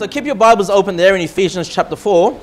So keep your Bibles open there in Ephesians chapter 4.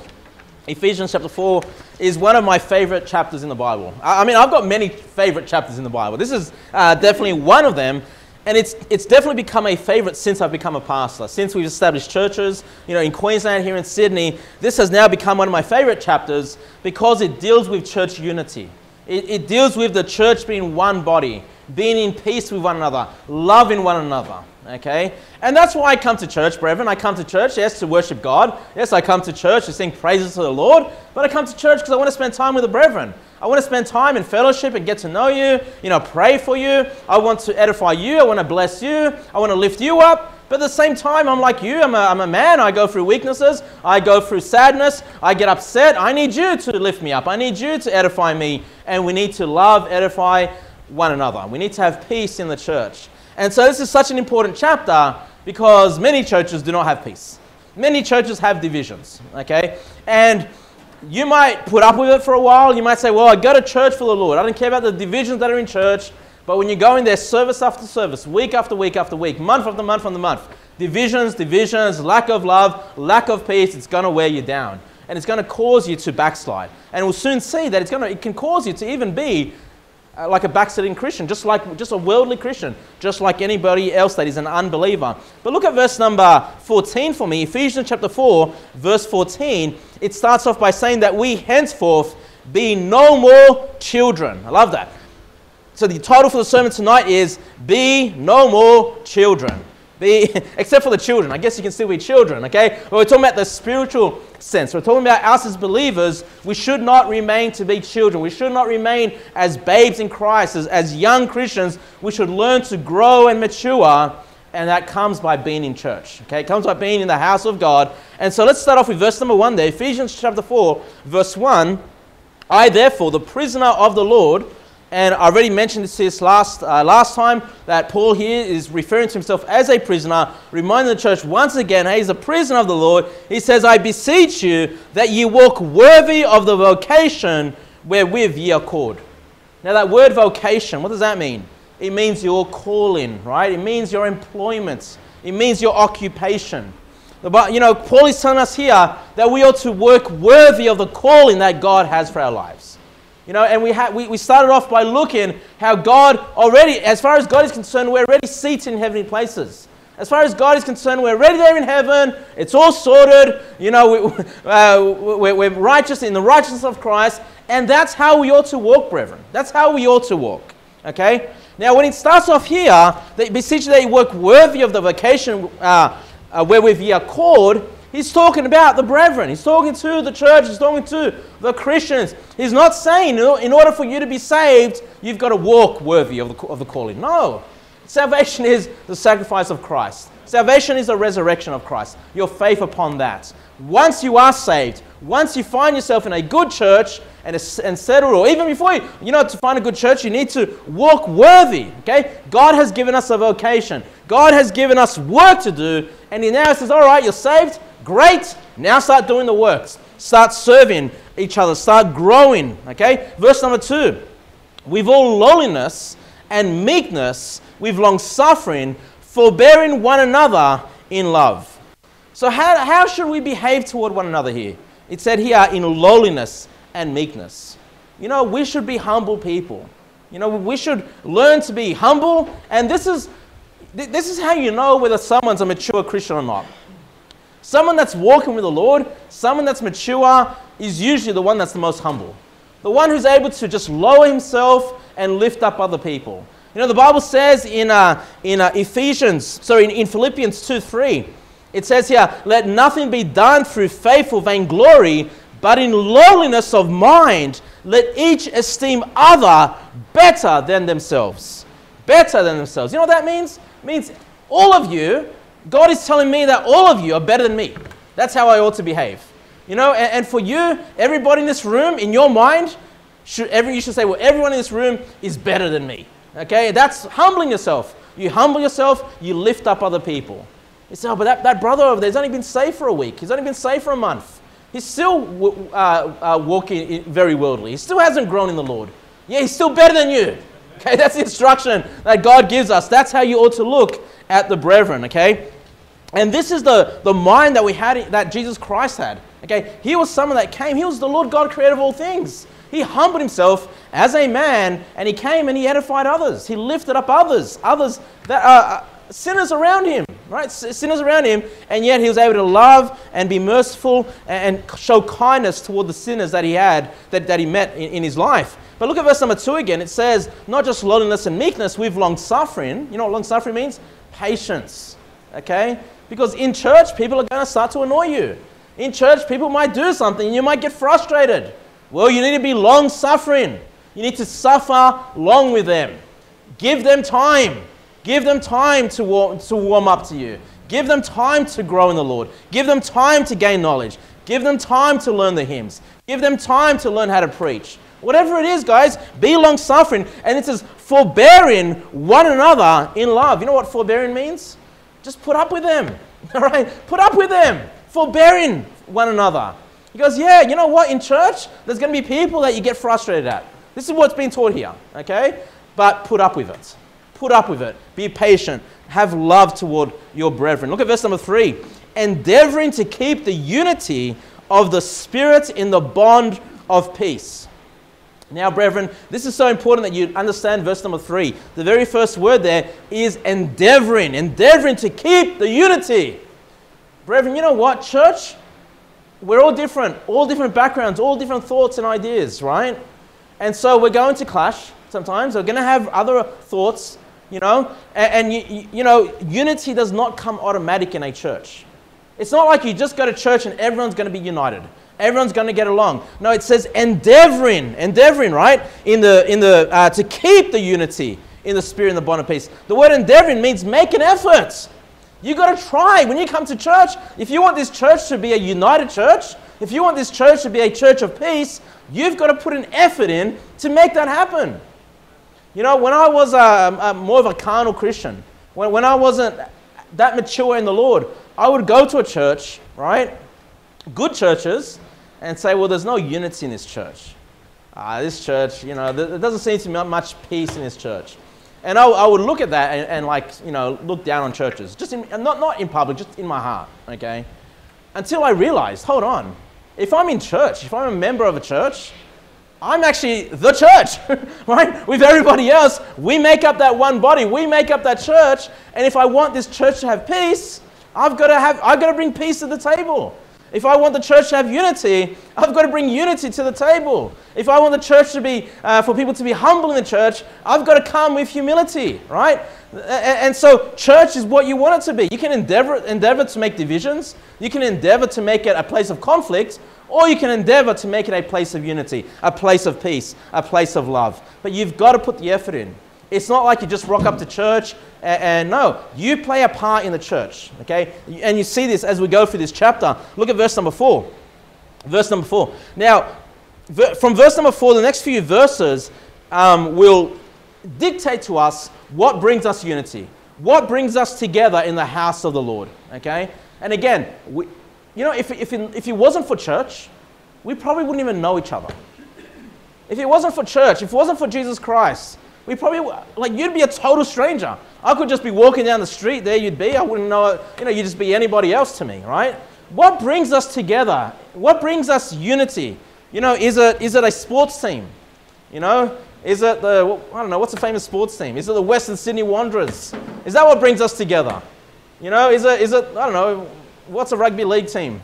Ephesians chapter 4 is one of my favorite chapters in the Bible. I, mean, I've got many favorite chapters in the Bible. This is uh, definitely one of them. And it's, it's definitely become a favorite since I've become a pastor. Since we've established churches, you know, in Queensland, here in Sydney, this has now become one of my favorite chapters because it deals with church unity. It, it deals with the church being one body, being in peace with one another, loving one another. Okay? And that's why I come to church, brethren. I come to church, yes, to worship God. Yes, I come to church to sing praises to the Lord. But I come to church because I want to spend time with the brethren. I want to spend time in fellowship and get to know you, you know, pray for you. I want to edify you. I want to bless you. I want to lift you up. But at the same time, I'm like you. I'm a, I'm a man. I go through weaknesses. I go through sadness. I get upset. I need you to lift me up. I need you to edify me. And we need to love, edify one another. We need to have peace in the church. And so this is such an important chapter because many churches do not have peace. Many churches have divisions, okay? And you might put up with it for a while. You might say, well, I go to church for the Lord. I don't care about the divisions that are in church. But when you go in there service after service, week after week after week, month after month after month, divisions, divisions, lack of love, lack of peace, it's going to wear you down. And it's going to cause you to backslide. And we'll soon see that it's going to, it can cause you to even be uh, like a backsliding Christian, just like just a worldly Christian, just like anybody else that is an unbeliever. But look at verse number 14 for me. Ephesians chapter 4, verse 14. It starts off by saying that we henceforth be no more children. I love that. So the title for the sermon tonight is Be No More Children. Be, except for the children. I guess you can still be children, okay? But we're talking about the spiritual sense. We're talking about us as believers. We should not remain to be children. We should not remain as babes in Christ, as, as young Christians. We should learn to grow and mature, and that comes by being in church, okay? It comes by being in the house of God. And so let's start off with verse number one there. Ephesians chapter 4, verse 1. I, therefore, the prisoner of the Lord, and I already mentioned this last, uh, last time that Paul here is referring to himself as a prisoner, reminding the church once again, hey, he's a prisoner of the Lord. He says, I beseech you that ye walk worthy of the vocation wherewith ye are called. Now, that word vocation, what does that mean? It means your calling, right? It means your employment, it means your occupation. But, you know, Paul is telling us here that we ought to work worthy of the calling that God has for our lives. You know, and we, ha- we, we started off by looking how God already, as far as God is concerned, we're already seated in heavenly places. As far as God is concerned, we're already there in heaven. It's all sorted. You know, we, uh, we're, we're righteous in the righteousness of Christ. And that's how we ought to walk, brethren. That's how we ought to walk. Okay? Now, when it starts off here, they beseech that you work worthy of the vocation uh, uh, wherewith ye are called, He's talking about the brethren. He's talking to the church. He's talking to the Christians. He's not saying in order for you to be saved, you've got to walk worthy of the, of the calling. No. Salvation is the sacrifice of Christ. Salvation is the resurrection of Christ. Your faith upon that. Once you are saved, once you find yourself in a good church and, and settled, or even before you, you know, to find a good church, you need to walk worthy. Okay? God has given us a vocation. God has given us work to do, and He now says, All right, you're saved. Great. Now start doing the works. Start serving each other. Start growing. Okay? Verse number two. With all lowliness and meekness, with long suffering, forbearing one another in love. So, how, how should we behave toward one another here? It said here in lowliness and meekness. You know, we should be humble people. You know, we should learn to be humble, and this is, this is how you know whether someone's a mature Christian or not. Someone that's walking with the Lord, someone that's mature, is usually the one that's the most humble. The one who's able to just lower himself and lift up other people. You know, the Bible says in, uh, in uh, Ephesians, sorry, in, in Philippians 2 3, it says here, let nothing be done through faith faithful vainglory, but in lowliness of mind, let each esteem other better than themselves. Better than themselves. You know what that means? It means all of you God is telling me that all of you are better than me. That's how I ought to behave. You know, and, and for you, everybody in this room, in your mind, should, every, you should say, well, everyone in this room is better than me. Okay? That's humbling yourself. You humble yourself, you lift up other people. You say, oh, but that, that brother over there, he's only been saved for a week. He's only been saved for a month. He's still uh, uh, walking very worldly. He still hasn't grown in the Lord. Yeah, he's still better than you. Okay, that's the instruction that God gives us. That's how you ought to look at the brethren, okay? And this is the, the mind that we had, that Jesus Christ had. Okay, he was someone that came, he was the Lord God creator of all things. He humbled himself as a man and he came and he edified others. He lifted up others, others that are sinners around him, right? Sinners around him, and yet he was able to love and be merciful and show kindness toward the sinners that he had, that, that he met in, in his life. But look at verse number two again. It says, not just lowliness and meekness, we've long suffering. You know what long suffering means? Patience. Okay? Because in church, people are going to start to annoy you. In church, people might do something and you might get frustrated. Well, you need to be long suffering. You need to suffer long with them. Give them time. Give them time to warm, to warm up to you. Give them time to grow in the Lord. Give them time to gain knowledge. Give them time to learn the hymns. Give them time to learn how to preach. Whatever it is, guys, be long suffering. And it says, forbearing one another in love. You know what forbearing means? Just put up with them. All right? Put up with them. Forbearing one another. He goes, Yeah, you know what? In church, there's going to be people that you get frustrated at. This is what's being taught here. Okay? But put up with it. Put up with it. Be patient. Have love toward your brethren. Look at verse number three. Endeavoring to keep the unity of the Spirit in the bond of peace. Now, brethren, this is so important that you understand verse number three. The very first word there is endeavoring, endeavoring to keep the unity. Brethren, you know what, church? We're all different, all different backgrounds, all different thoughts and ideas, right? And so we're going to clash sometimes. We're going to have other thoughts, you know, and, and you, you know, unity does not come automatic in a church. It's not like you just go to church and everyone's going to be united. Everyone's going to get along. No, it says endeavoring, endeavoring, right? In the, in the, uh, to keep the unity in the spirit and the bond of peace. The word endeavoring means make an effort. You got to try. When you come to church, if you want this church to be a united church, if you want this church to be a church of peace, you've got to put an effort in to make that happen. You know, when I was a, um, a uh, more of a carnal Christian, when, when I wasn't that mature in the Lord, I would go to a church, right? Good churches, and say, well, there's no unity in this church. Uh, this church, you know, there, doesn't seem to be much peace in this church. And I, I would look at that and, and, like, you know, look down on churches, just in, not, not in public, just in my heart, okay? Until I realized, hold on, if I'm in church, if I'm a member of a church, I'm actually the church, right? With everybody else, we make up that one body, we make up that church, and if I want this church to have peace, I've got to have, I've got to bring peace to the table. If I want the church to have unity, I've got to bring unity to the table. If I want the church to be, uh, for people to be humble in the church, I've got to come with humility, right? And, and so, church is what you want it to be. You can endeavor, endeavor to make divisions, you can endeavor to make it a place of conflict, or you can endeavor to make it a place of unity, a place of peace, a place of love. But you've got to put the effort in. It's not like you just rock up to church and, and, no, you play a part in the church, okay? And you see this as we go through this chapter. Look at verse number four. Verse number four. Now, from verse number four, the next few verses um, will dictate to us what brings us unity, what brings us together in the house of the Lord, okay? And again, we, you know, if, if, if it wasn't for church, we probably wouldn't even know each other. If it wasn't for church, if it wasn't for Jesus Christ, we probably, like, you'd be a total stranger. I could just be walking down the street, there you'd be. I wouldn't know, you know, you'd just be anybody else to me, right? What brings us together? What brings us unity? You know, is it, is it a sports team? You know, is it the, I don't know, what's a famous sports team? Is it the Western Sydney Wanderers? Is that what brings us together? You know, is it, is it I don't know, what's a rugby league team?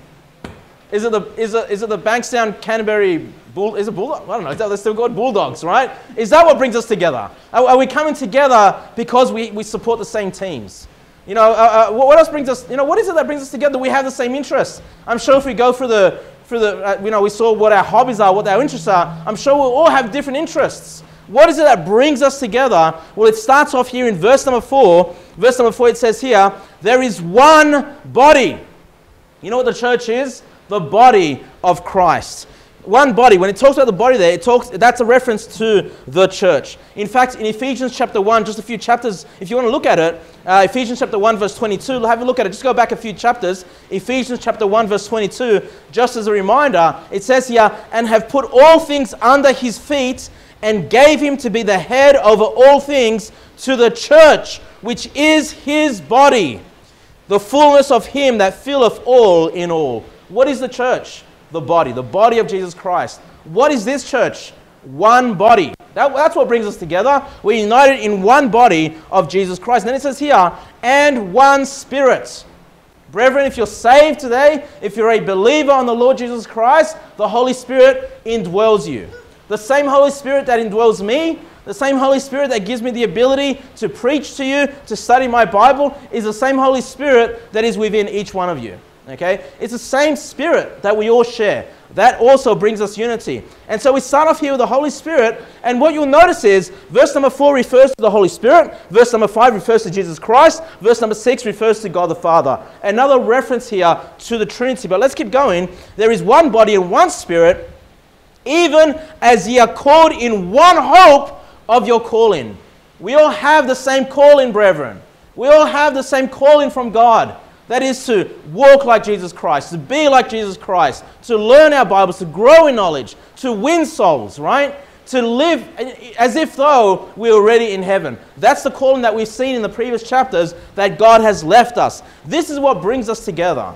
Is it the, is it, is it the Bankstown Canterbury Bull, is it Bulldog? I don't know. They're still called Bulldogs, right? Is that what brings us together? Are, are we coming together because we, we support the same teams? You know, uh, uh, what else brings us, you know, what is it that brings us together? We have the same interests. I'm sure if we go through the, through the uh, you know, we saw what our hobbies are, what our interests are, I'm sure we'll all have different interests. What is it that brings us together? Well, it starts off here in verse number four. Verse number four, it says here, there is one body. You know what the church is? The body of Christ one body. When it talks about the body there, it talks, that's a reference to the church. In fact, in Ephesians chapter 1, just a few chapters, if you want to look at it, uh, Ephesians chapter 1, verse 22, have a look at it. Just go back a few chapters. Ephesians chapter 1, verse 22, just as a reminder, it says here, and have put all things under his feet and gave him to be the head over all things to the church, which is his body the fullness of Him that filleth all in all. What is the church? The body, the body of Jesus Christ. What is this church? One body. That, that's what brings us together. We're united in one body of Jesus Christ. And then it says here, and one spirit. Brethren, if you're saved today, if you're a believer on the Lord Jesus Christ, the Holy Spirit indwells you. The same Holy Spirit that indwells me, the same Holy Spirit that gives me the ability to preach to you, to study my Bible, is the same Holy Spirit that is within each one of you. Okay? It's the same Spirit that we all share. That also brings us unity. And so we start off here with the Holy Spirit. And what you'll notice is verse number 4 refers to the Holy Spirit, verse number 5 refers to Jesus Christ, verse number 6 refers to God the Father. Another reference here to the Trinity. But let's keep going. There is one body and one Spirit, even as ye are called in one hope of your calling. We all have the same calling, brethren. We all have the same calling from God. That is to walk like Jesus Christ, to be like Jesus Christ, to learn our Bibles, to grow in knowledge, to win souls, right? To live as if though we're already in heaven. That's the calling that we've seen in the previous chapters that God has left us. This is what brings us together.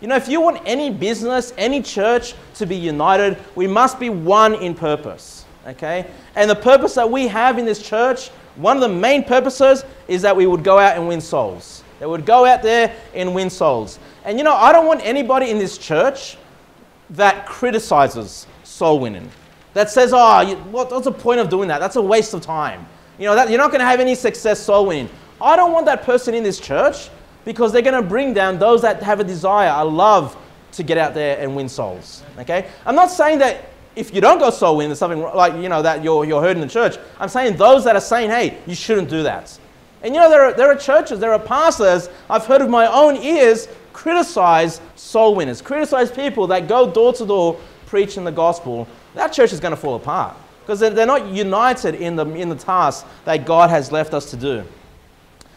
You know, if you want any business, any church to be united, we must be one in purpose. Okay? And the purpose that we have in this church, one of the main purposes is that we would go out and win souls. They would go out there and win souls. And you know, I don't want anybody in this church that criticizes soul winning. That says, oh, you, what, what's the point of doing that? That's a waste of time. You know, that, you're not going to have any success soul winning. I don't want that person in this church because they're going to bring down those that have a desire, a love to get out there and win souls. Okay? I'm not saying that if you don't go soul winning, there's something like, you know, that you're, you're hurting the church. I'm saying those that are saying, hey, you shouldn't do that. And you know, there are, there are churches, there are pastors, I've heard of my own ears criticize soul winners, criticize people that go door to door preaching the gospel. That church is going to fall apart because they're, they're not united in the, in the task that God has left us to do.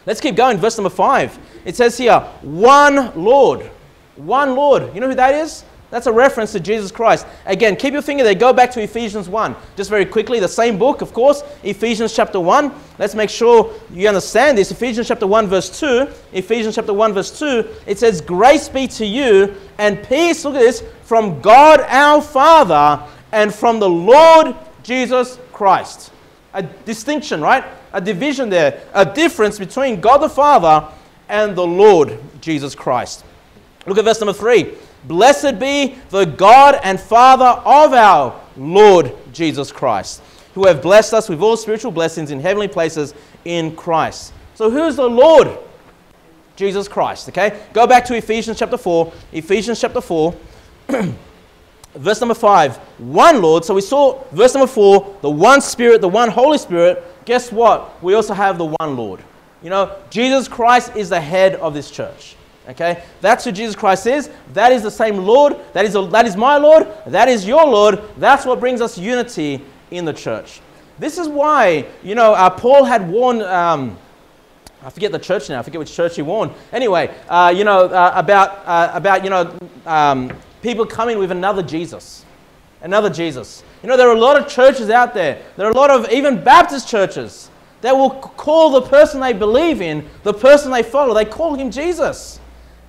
Let's keep going. Verse number five. It says here, one Lord. One Lord. You know who that is? That's a reference to Jesus Christ. Again, keep your finger there. Go back to Ephesians 1. Just very quickly, the same book, of course, Ephesians chapter 1. Let's make sure you understand this. Ephesians chapter 1, verse 2. Ephesians chapter 1, verse 2. It says, Grace be to you and peace, look at this, from God our Father and from the Lord Jesus Christ. A distinction, right? A division there. A difference between God the Father and the Lord Jesus Christ. Look at verse number 3. Blessed be the God and Father of our Lord Jesus Christ, who have blessed us with all spiritual blessings in heavenly places in Christ. So, who's the Lord? Jesus Christ. Okay? Go back to Ephesians chapter 4. Ephesians chapter 4. verse number 5. One Lord. So we saw verse number 4, the one Spirit, the one Holy Spirit. Guess what? We also have the one Lord. You know, Jesus Christ is the head of this church. Okay? That's who Jesus Christ is. That is the same Lord. That is, a, that is my Lord. That is your Lord. That's what brings us unity in the church. This is why, you know, uh, Paul had warned, um, I forget the church now, I forget which church he warned. Anyway, uh, you know, uh, about, uh, about, you know, um, people coming with another Jesus. Another Jesus. You know, there are a lot of churches out there. There are a lot of even Baptist churches that will call the person they believe in, the person they follow, they call him Jesus.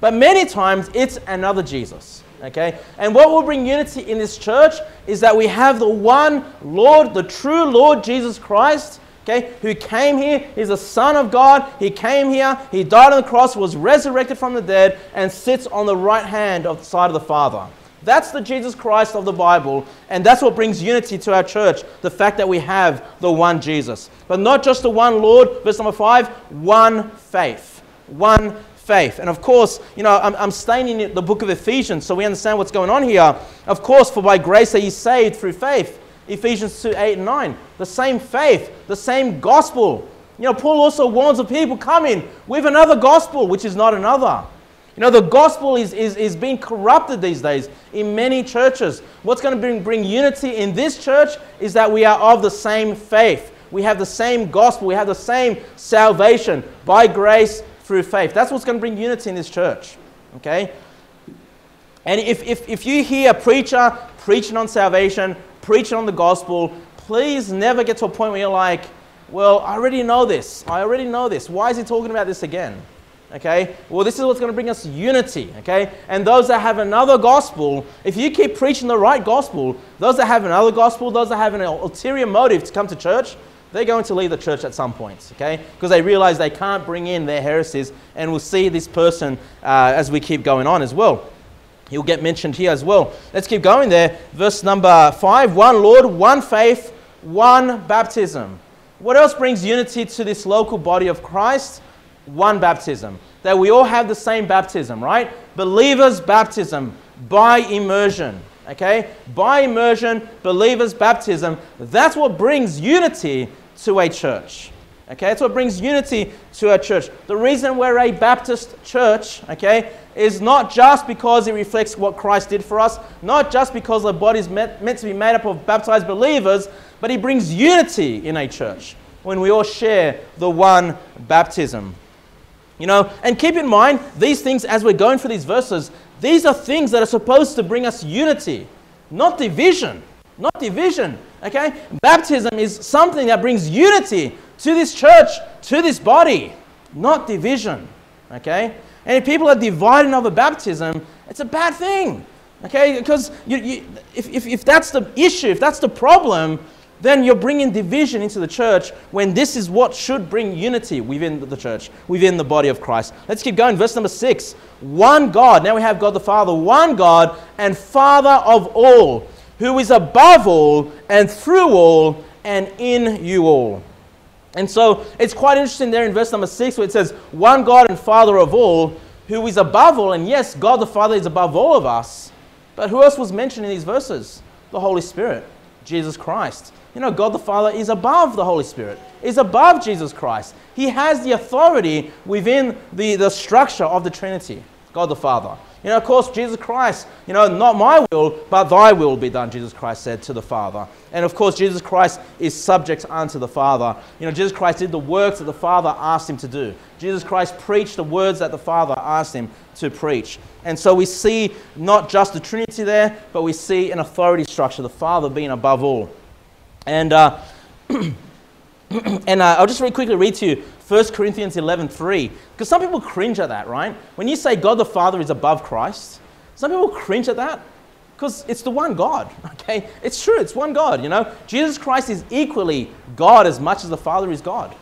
But many times it's another Jesus. Okay? And what will bring unity in this church is that we have the one Lord, the true Lord Jesus Christ, okay, who came here. He's the Son of God. He came here, he died on the cross, was resurrected from the dead, and sits on the right hand of the side of the Father. That's the Jesus Christ of the Bible, and that's what brings unity to our church the fact that we have the one Jesus. But not just the one Lord, verse number five, one faith. One faith. And of course, you know, I'm, I'm staying in the book of Ephesians, so we understand what's going on here. Of course, for by grace are you saved through faith. Ephesians 2 8 and 9. The same faith, the same gospel. You know, Paul also warns the people coming with another gospel, which is not another. You know, the gospel is, is, is being corrupted these days in many churches. What's going to bring, bring unity in this church is that we are of the same faith. We have the same gospel. We have the same salvation by grace through faith. That's what's going to bring unity in this church. Okay? And if, if, if you hear a preacher preaching on salvation, preaching on the gospel, please never get to a point where you're like, well, I already know this. I already know this. Why is he talking about this again? Okay? Well, this is what's going to bring us unity. Okay? And those that have another gospel, if you keep preaching the right gospel, those that have another gospel, those that have an ulterior motive to come to church, they're going to leave the church at some point, okay? Because they realize they can't bring in their heresies, and we'll see this person uh, as we keep going on as well. He'll get mentioned here as well. Let's keep going there. Verse number five one Lord, one faith, one baptism. What else brings unity to this local body of Christ? One baptism. That we all have the same baptism, right? Believers' baptism by immersion. Okay? By immersion, believers' baptism. That's what brings unity to a church. Okay, that's what brings unity to a church. The reason we're a Baptist church, okay, is not just because it reflects what Christ did for us, not just because the body is meant, to be made up of baptized believers, but He brings unity in a church when we all share the one baptism. You know, and keep in mind, these things, as we're going through these verses, these are things that are supposed to bring us unity, not division. Not division. Okay? Baptism is something that brings unity to this church, to this body, not division. Okay? And if people are divided over baptism, it's a bad thing. Okay? Because you, you, if, if, if that's the issue, if that's the problem, then you're bringing division into the church when this is what should bring unity within the church, within the body of Christ. Let's keep going. Verse number six one God. Now we have God the Father, one God and Father of all, who is above all and through all and in you all. And so it's quite interesting there in verse number six where it says, One God and Father of all, who is above all. And yes, God the Father is above all of us. But who else was mentioned in these verses? The Holy Spirit, Jesus Christ. You know, God the Father is above the Holy Spirit, is above Jesus Christ. He has the authority within the, the structure of the Trinity, God the Father. You know, of course, Jesus Christ, you know, not my will, but thy will be done, Jesus Christ said to the Father. And of course, Jesus Christ is subject unto the Father. You know, Jesus Christ did the works that the Father asked him to do. Jesus Christ preached the words that the Father asked him to preach. And so we see not just the Trinity there, but we see an authority structure, the Father being above all. And, uh, and uh, I'll just very quickly read to you 1 Corinthians 11.3, because some people cringe at that, right? When you say God the Father is above Christ, some people cringe at that because it's the one God, okay? It's true, it's one God, you know? Jesus Christ is equally God as much as the Father is God.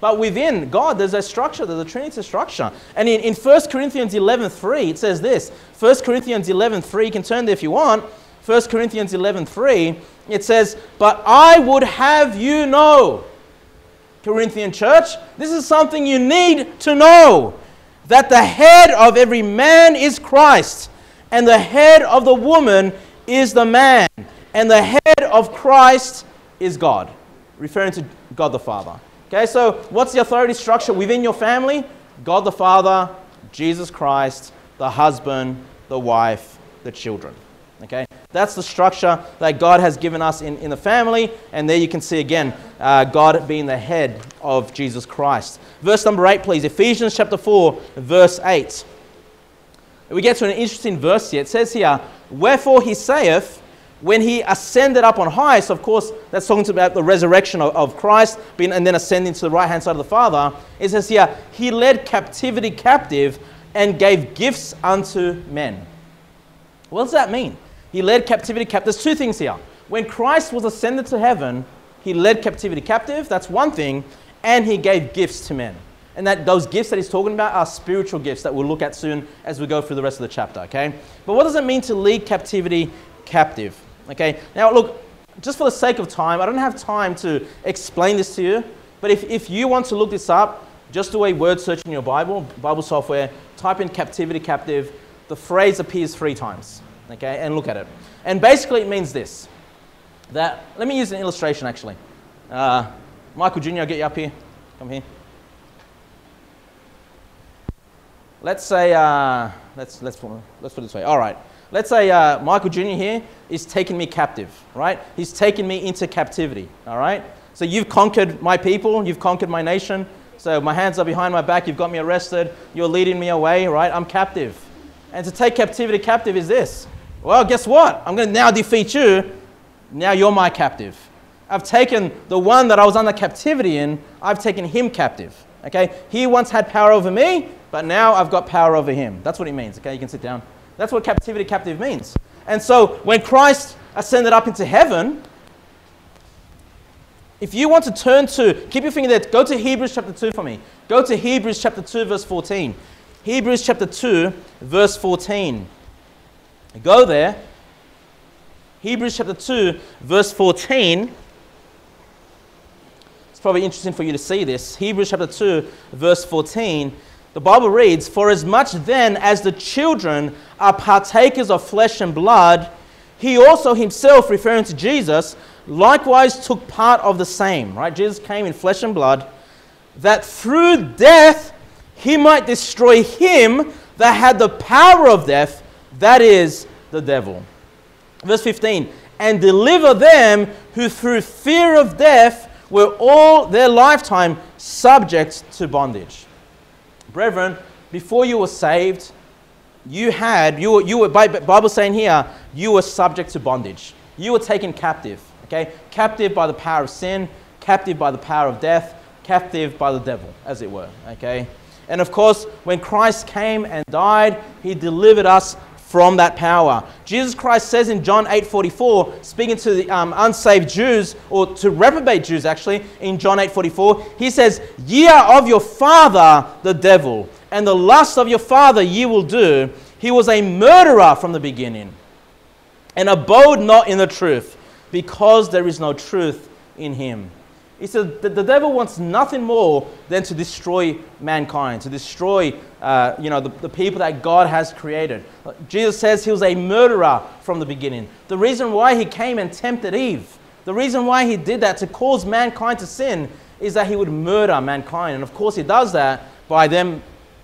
But within God, there's a structure, there's a Trinity structure. And in, in 1 Corinthians 11.3, it says this. 1 Corinthians 11.3, you can turn there if you want. 1 Corinthians 11.3, it says, But I would have you know, Corinthian church, this is something you need to know that the head of every man is Christ, and the head of the woman is the man, and the head of Christ is God, referring to God the Father. Okay, so what's the authority structure within your family? God the Father, Jesus Christ, the husband, the wife, the children. Okay, that's the structure that God has given us in, in the family. And there you can see again uh, God being the head of Jesus Christ. Verse number 8, please. Ephesians chapter 4, verse 8. We get to an interesting verse here. It says here, Wherefore he saith, when he ascended up on high, so of course that's talking about the resurrection of, of Christ being, and then ascending to the right hand side of the Father. It says here, He led captivity captive and gave gifts unto men. What does that mean? He led captivity captive. There's two things here. When Christ was ascended to heaven, he led captivity captive. That's one thing. And he gave gifts to men. And that those gifts that he's talking about are spiritual gifts that we'll look at soon as we go through the rest of the chapter, okay? But what does it mean to lead captivity captive? Okay, now look, just for the sake of time, I don't have time to explain this to you, but if, if you want to look this up, just do a word search in your Bible, Bible software, type in captivity captive, the phrase appears three times okay, and look at it. And basically, it means this that, let me use an illustration actually. Uh, Michael Jr., get you up here. Come here. Let's say, uh, let's, let's, put, let's put it this way. All right. Let's say uh, Michael Jr. here is taking me captive, right? He's taken me into captivity, all right? So you've conquered my people, you've conquered my nation. So my hands are behind my back, you've got me arrested, you're leading me away, right? I'm captive. And to take captivity captive is this well, guess what? I'm going to now defeat you. Now you're my captive. I've taken the one that I was under captivity in, I've taken him captive. Okay? He once had power over me, but now I've got power over him. That's what it means. Okay? You can sit down. That's what captivity captive means. And so when Christ ascended up into heaven, if you want to turn to, keep your finger there, go to Hebrews chapter 2 for me. Go to Hebrews chapter 2, verse 14. Hebrews chapter 2, verse 14. Go there. Hebrews chapter 2, verse 14. It's probably interesting for you to see this. Hebrews chapter 2, verse 14. The Bible reads, For as much then as the children are partakers of flesh and blood, he also himself, referring to Jesus, likewise took part of the same. Right? Jesus came in flesh and blood, that through death he might destroy him that had the power of death, that is, the devil. Verse 15, and deliver them who through fear of death were all their lifetime subject to bondage. Brethren, before you were saved, you had, you were, you were Bible saying here, you were subject to bondage. You were taken captive, okay? Captive by the power of sin, captive by the power of death, captive by the devil, as it were, okay? And of course, when Christ came and died, he delivered us from that power. Jesus Christ says in John 8:44, speaking to the um, unsaved Jews or to reprobate Jews actually, in John 8:44, he says, "Ye are of your father the devil, and the lust of your father ye will do. He was a murderer from the beginning, and abode not in the truth, because there is no truth in him." He said that the devil wants nothing more than to destroy mankind, to destroy uh, you know, the, the people that God has created. Jesus says he was a murderer from the beginning. The reason why he came and tempted Eve, the reason why he did that to cause mankind to sin, is that he would murder mankind. And of course, he does that by them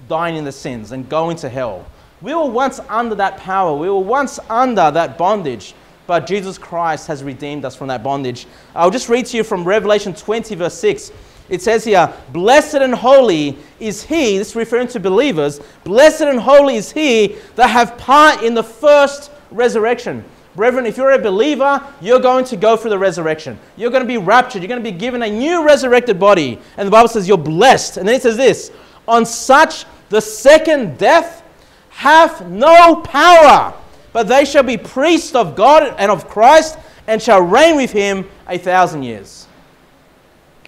dying in the sins and going to hell. We were once under that power, we were once under that bondage but Jesus Christ has redeemed us from that bondage. I'll just read to you from Revelation 20, verse 6. It says here, Blessed and holy is he, this is referring to believers, blessed and holy is he that have part in the first resurrection. Brethren, if you're a believer, you're going to go through the resurrection. You're going to be raptured. You're going to be given a new resurrected body. And the Bible says you're blessed. And then it says this On such the second death hath no power but they shall be priests of God and of Christ and shall reign with him a thousand years.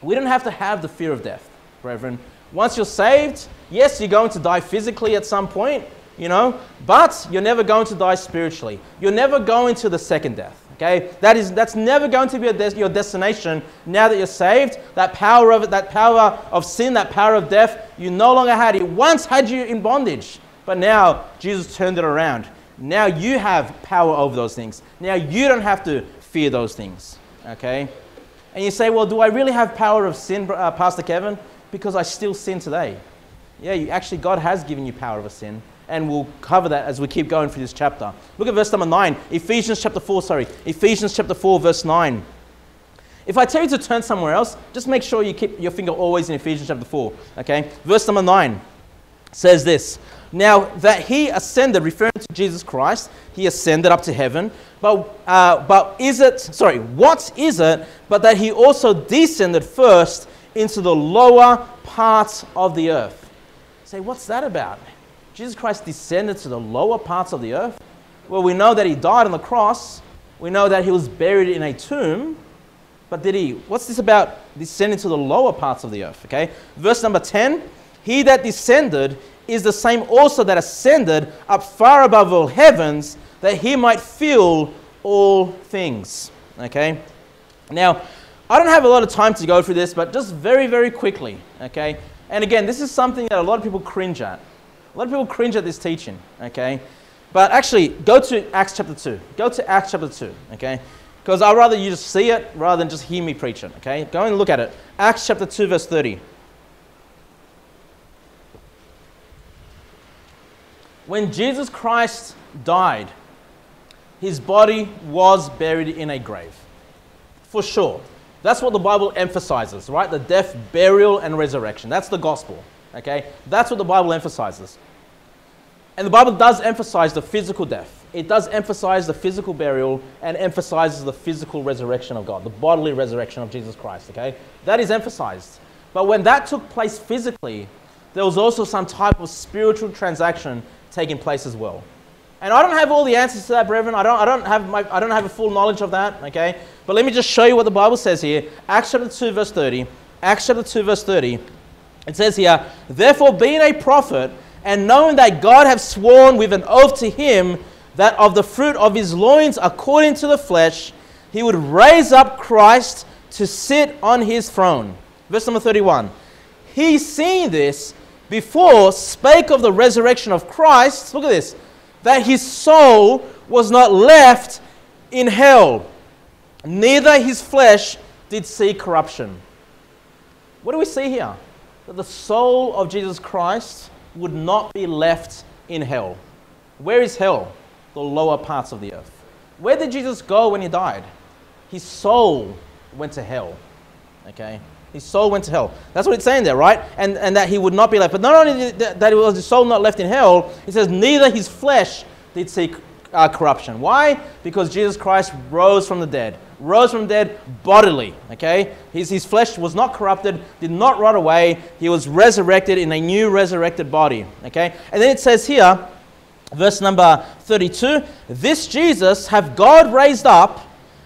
We don't have to have the fear of death, brethren. Once you're saved, yes, you're going to die physically at some point, you know, but you're never going to die spiritually. You're never going to the second death. Okay, that is that's never going to be your destination. Now that you're saved, that power of it, that power of sin, that power of death, you no longer had. It once had you in bondage, but now Jesus turned it around. Now you have power over those things. Now you don't have to fear those things. Okay? And you say, well, do I really have power of sin, uh, Pastor Kevin? Because I still sin today. Yeah, you, actually, God has given you power over sin. And we'll cover that as we keep going through this chapter. Look at verse number 9. Ephesians chapter 4, sorry. Ephesians chapter 4, verse 9. If I tell you to turn somewhere else, just make sure you keep your finger always in Ephesians chapter 4. Okay? Verse number 9 says this now, that he ascended, referring to Jesus Christ, he ascended up to heaven. But, uh, but is it, sorry, what is it but that he also descended first into the lower parts of the earth? say, what's that about? Jesus Christ descended to the lower parts of the earth? Well, we know that he died on the cross. We know that he was buried in a tomb. But did he? What's this about descending to the lower parts of the earth? Okay. Verse number 10 He that descended is the same also that ascended up far above all heavens that he might fill all things. Okay? Now, I don't have a lot of time to go through this, but just very, very quickly. Okay? And again, this is something that a lot of people cringe at. A lot of people cringe at this teaching. Okay? But actually, go to Acts chapter 2. Go to Acts chapter 2. Okay? Because I'd rather you just see it rather than just hear me preach it. Okay? Go and look at it. Acts chapter 2, verse 30. When Jesus Christ died, his body was buried in a grave. For sure. That's what the Bible emphasizes, right? The death, burial, and resurrection. That's the gospel. Okay? That's what the Bible emphasizes. And the Bible does emphasize the physical death. It does emphasize the physical burial and emphasizes the physical resurrection of God, the bodily resurrection of Jesus Christ. Okay? That is emphasized. But when that took place physically, there was also some type of spiritual transaction taking place as well. And I don't have all the answers to that, brethren. I don't, I don't, have, my, I don't have a full knowledge of that, okay? But let me just show you what the Bible says here. Acts chapter 2, verse 30. Acts chapter 2, verse 30. It says here, Therefore, being a prophet, and knowing that God hath sworn with an oath to him that of the fruit of his loins, according to the flesh, he would raise up Christ to sit on his throne. Verse number 31. He, seeing this, before spake of the resurrection of Christ. Look at this that his soul was not left in hell, neither his flesh did see corruption. What do we see here? That the soul of Jesus Christ would not be left in hell. Where is hell? The lower parts of the earth. Where did Jesus go when he died? His soul went to hell. Okay? His soul went to hell. That's what it's saying there, right? And, and that he would not be left. But not only that, it was his soul not left in hell, he says, neither his flesh did see uh, corruption. Why? Because Jesus Christ rose from the dead. Rose from the dead bodily, okay? His, his flesh was not corrupted, did not rot away. He was resurrected in a new resurrected body, okay? And then it says here, verse number 32, This Jesus have God raised up,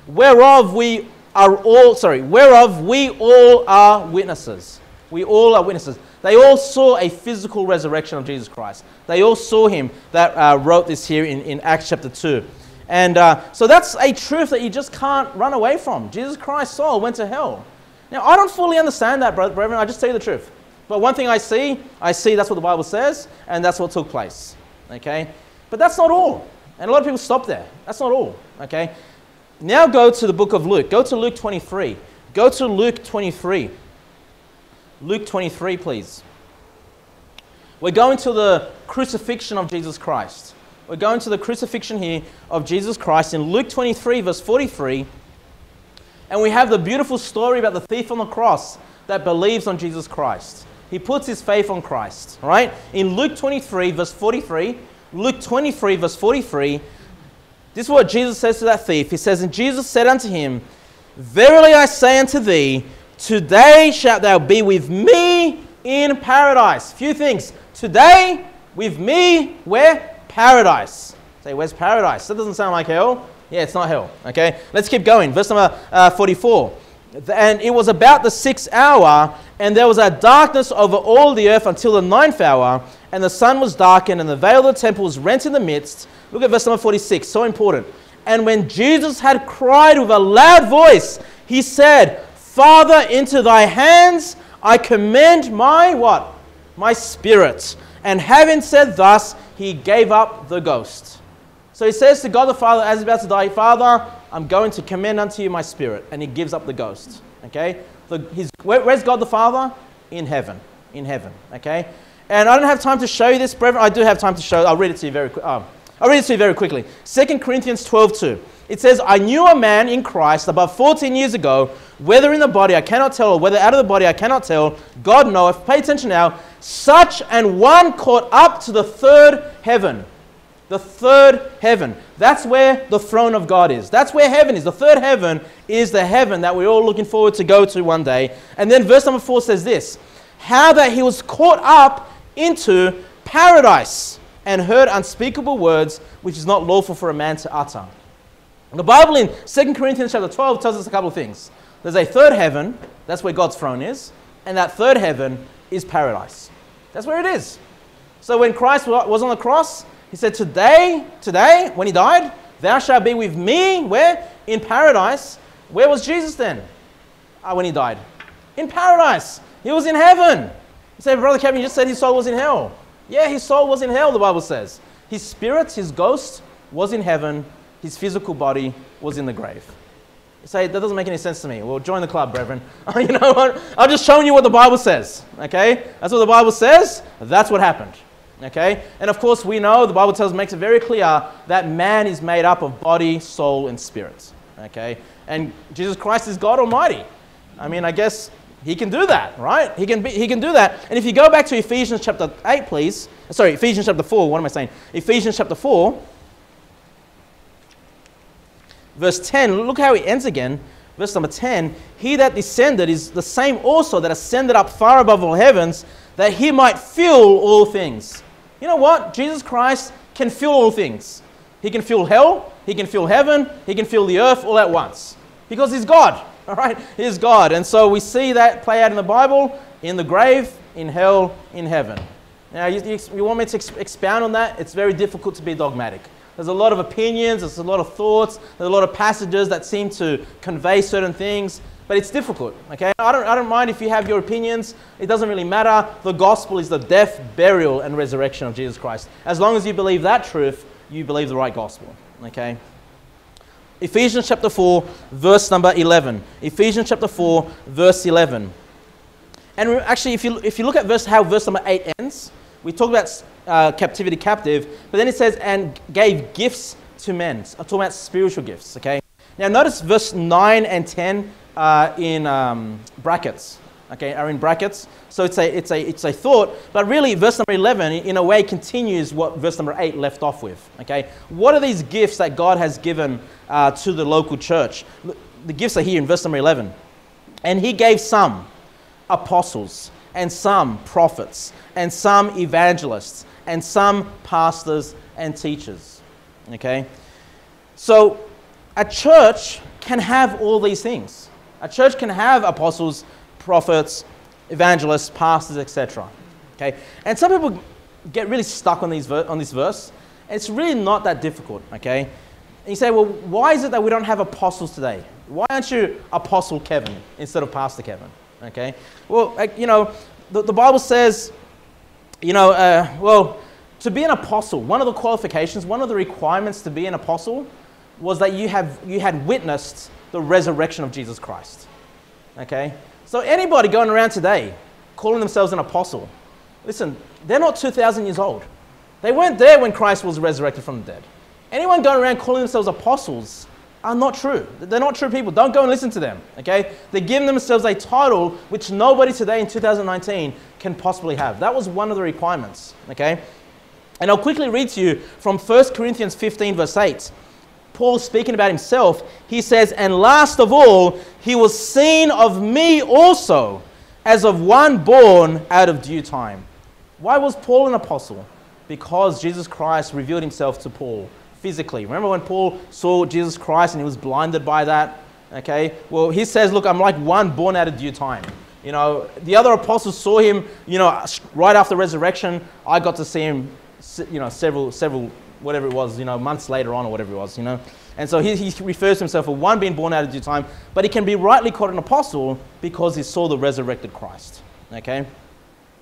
whereof we are all, sorry, whereof we all are witnesses. We all are witnesses. They all saw a physical resurrection of Jesus Christ. They all saw him that uh, wrote this here in, in Acts chapter 2. And uh, so that's a truth that you just can't run away from. Jesus Christ's soul went to hell. Now, I don't fully understand that, brethren. I just tell you the truth. But one thing I see, I see that's what the Bible says, and that's what took place. Okay? But that's not all. And a lot of people stop there. That's not all. Okay? Now go to the book of Luke. Go to Luke 23. Go to Luke 23. Luke 23, please. We're going to the crucifixion of Jesus Christ. We're going to the crucifixion here of Jesus Christ in Luke 23, verse 43. And we have the beautiful story about the thief on the cross that believes on Jesus Christ. He puts his faith on Christ, right? In Luke 23, verse 43, Luke 23, verse 43, this is what Jesus says to that thief. He says, And Jesus said unto him, Verily I say unto thee, today shalt thou be with me in paradise. Few things. Today, with me, where? Paradise. Say, where's paradise? That doesn't sound like hell. Yeah, it's not hell. Okay, let's keep going. Verse number uh, 44. And it was about the sixth hour, and there was a darkness over all the earth until the ninth hour, and the sun was darkened, and the veil of the temple was rent in the midst. Look at verse number 46, so important. And when Jesus had cried with a loud voice, he said, Father, into thy hands I commend my what? My spirit. And having said thus, he gave up the ghost. So he says to God the Father as he's about to die, Father, I'm going to commend unto you my spirit. And he gives up the ghost. Okay? The, his, where, where's God the Father? In heaven. In heaven. Okay? And I don't have time to show you this, brethren. I do have time to show. I'll read it to you very quick. Um, I'll read it to you very quickly. 2 Corinthians 12 2. It says, I knew a man in Christ about 14 years ago, whether in the body I cannot tell, or whether out of the body I cannot tell. God knoweth. Pay attention now. Such and one caught up to the third heaven. The third heaven. That's where the throne of God is. That's where heaven is. The third heaven is the heaven that we're all looking forward to go to one day. And then verse number 4 says this How that he was caught up into paradise and heard unspeakable words which is not lawful for a man to utter. The Bible in 2 Corinthians chapter 12 tells us a couple of things. There's a third heaven, that's where God's throne is, and that third heaven is paradise. That's where it is. So when Christ was on the cross, he said, Today, today, when he died, thou shalt be with me, where? In paradise. Where was Jesus then? Uh, when he died? In paradise. He was in heaven. You say, Brother Kevin, you just said his soul was in hell. Yeah, his soul was in hell, the Bible says. His spirit, his ghost, was in heaven. His physical body was in the grave. You say, that doesn't make any sense to me. Well, join the club, brethren. you know what? I'm just showing you what the Bible says. Okay? That's what the Bible says. That's what happened. Okay? And of course, we know the Bible tells, makes it very clear that man is made up of body, soul, and spirit. Okay? And Jesus Christ is God Almighty. I mean, I guess he can do that, right? He can, be, he can do that. And if you go back to Ephesians chapter 8, please. Sorry, Ephesians chapter 4. What am I saying? Ephesians chapter 4, verse 10. Look how he ends again. verse number 10 He that descended is the same also that ascended up far above all heavens, that he might fill all things. You know what? Jesus Christ can fill all things. He can fill hell, he can fill heaven, he can fill the earth all at once. Because he's God, all right? He's God. And so we see that play out in the Bible, in the grave, in hell, in heaven. Now, you, you, you want me to ex- expound on that? It's very difficult to be dogmatic. There's a lot of opinions, there's a lot of thoughts, there's a lot of passages that seem to convey certain things, but it's difficult, okay? I don't, I don't mind if you have your opinions, it doesn't really matter. The gospel is the death, burial, and resurrection of Jesus Christ. As long as you believe that truth, you believe the right gospel, okay? Ephesians chapter 4, verse number 11. Ephesians chapter 4, verse 11. And actually, if you, if you look at verse, how verse number 8 ends, we talk about uh, captivity captive, but then it says, and gave gifts to men. I'm talking about spiritual gifts, okay? Now notice verse 9 and 10 uh, in um, brackets, okay, are in brackets. So it's a, it's, a, it's a thought, but really verse number 11 in a way continues what verse number 8 left off with, okay? What are these gifts that God has given uh, to the local church? The gifts are here in verse number 11. And he gave some apostles, and some prophets, and some evangelists, and some pastors and teachers. Okay? So, a church can have all these things. A church can have apostles, prophets, evangelists, pastors, etc. Okay? And some people get really stuck on, these on this verse. It's really not that difficult. Okay? And you say, well, why is it that we don't have apostles today? Why aren't you Apostle Kevin instead of Pastor Kevin? Okay? Well, you know, the, the Bible says, you know, uh, well, to be an apostle, one of the qualifications, one of the requirements to be an apostle was that you, have, you had witnessed the resurrection of Jesus Christ. Okay? So anybody going around today calling themselves an apostle, listen, they're not 2,000 years old. They weren't there when Christ was resurrected from the dead. Anyone going around calling themselves apostles are not true. They're not true people. Don't go and listen to them, okay? They're giving themselves a title which nobody today in 2019 can possibly have. That was one of the requirements, okay? And I'll quickly read to you from 1 Corinthians 15, verse 8. Paul speaking about himself, he says, And last of all, he was seen of me also, as of one born out of due time. Why was Paul an apostle? Because Jesus Christ revealed himself to Paul physically. Remember when Paul saw Jesus Christ and he was blinded by that? Okay, well, he says, Look, I'm like one born out of due time. You know, the other apostles saw him, you know, right after resurrection. I got to see him, you know, several, several, whatever it was, you know, months later on or whatever it was, you know. And so he, he refers to himself as one being born out of due time, but he can be rightly called an apostle because he saw the resurrected Christ. Okay?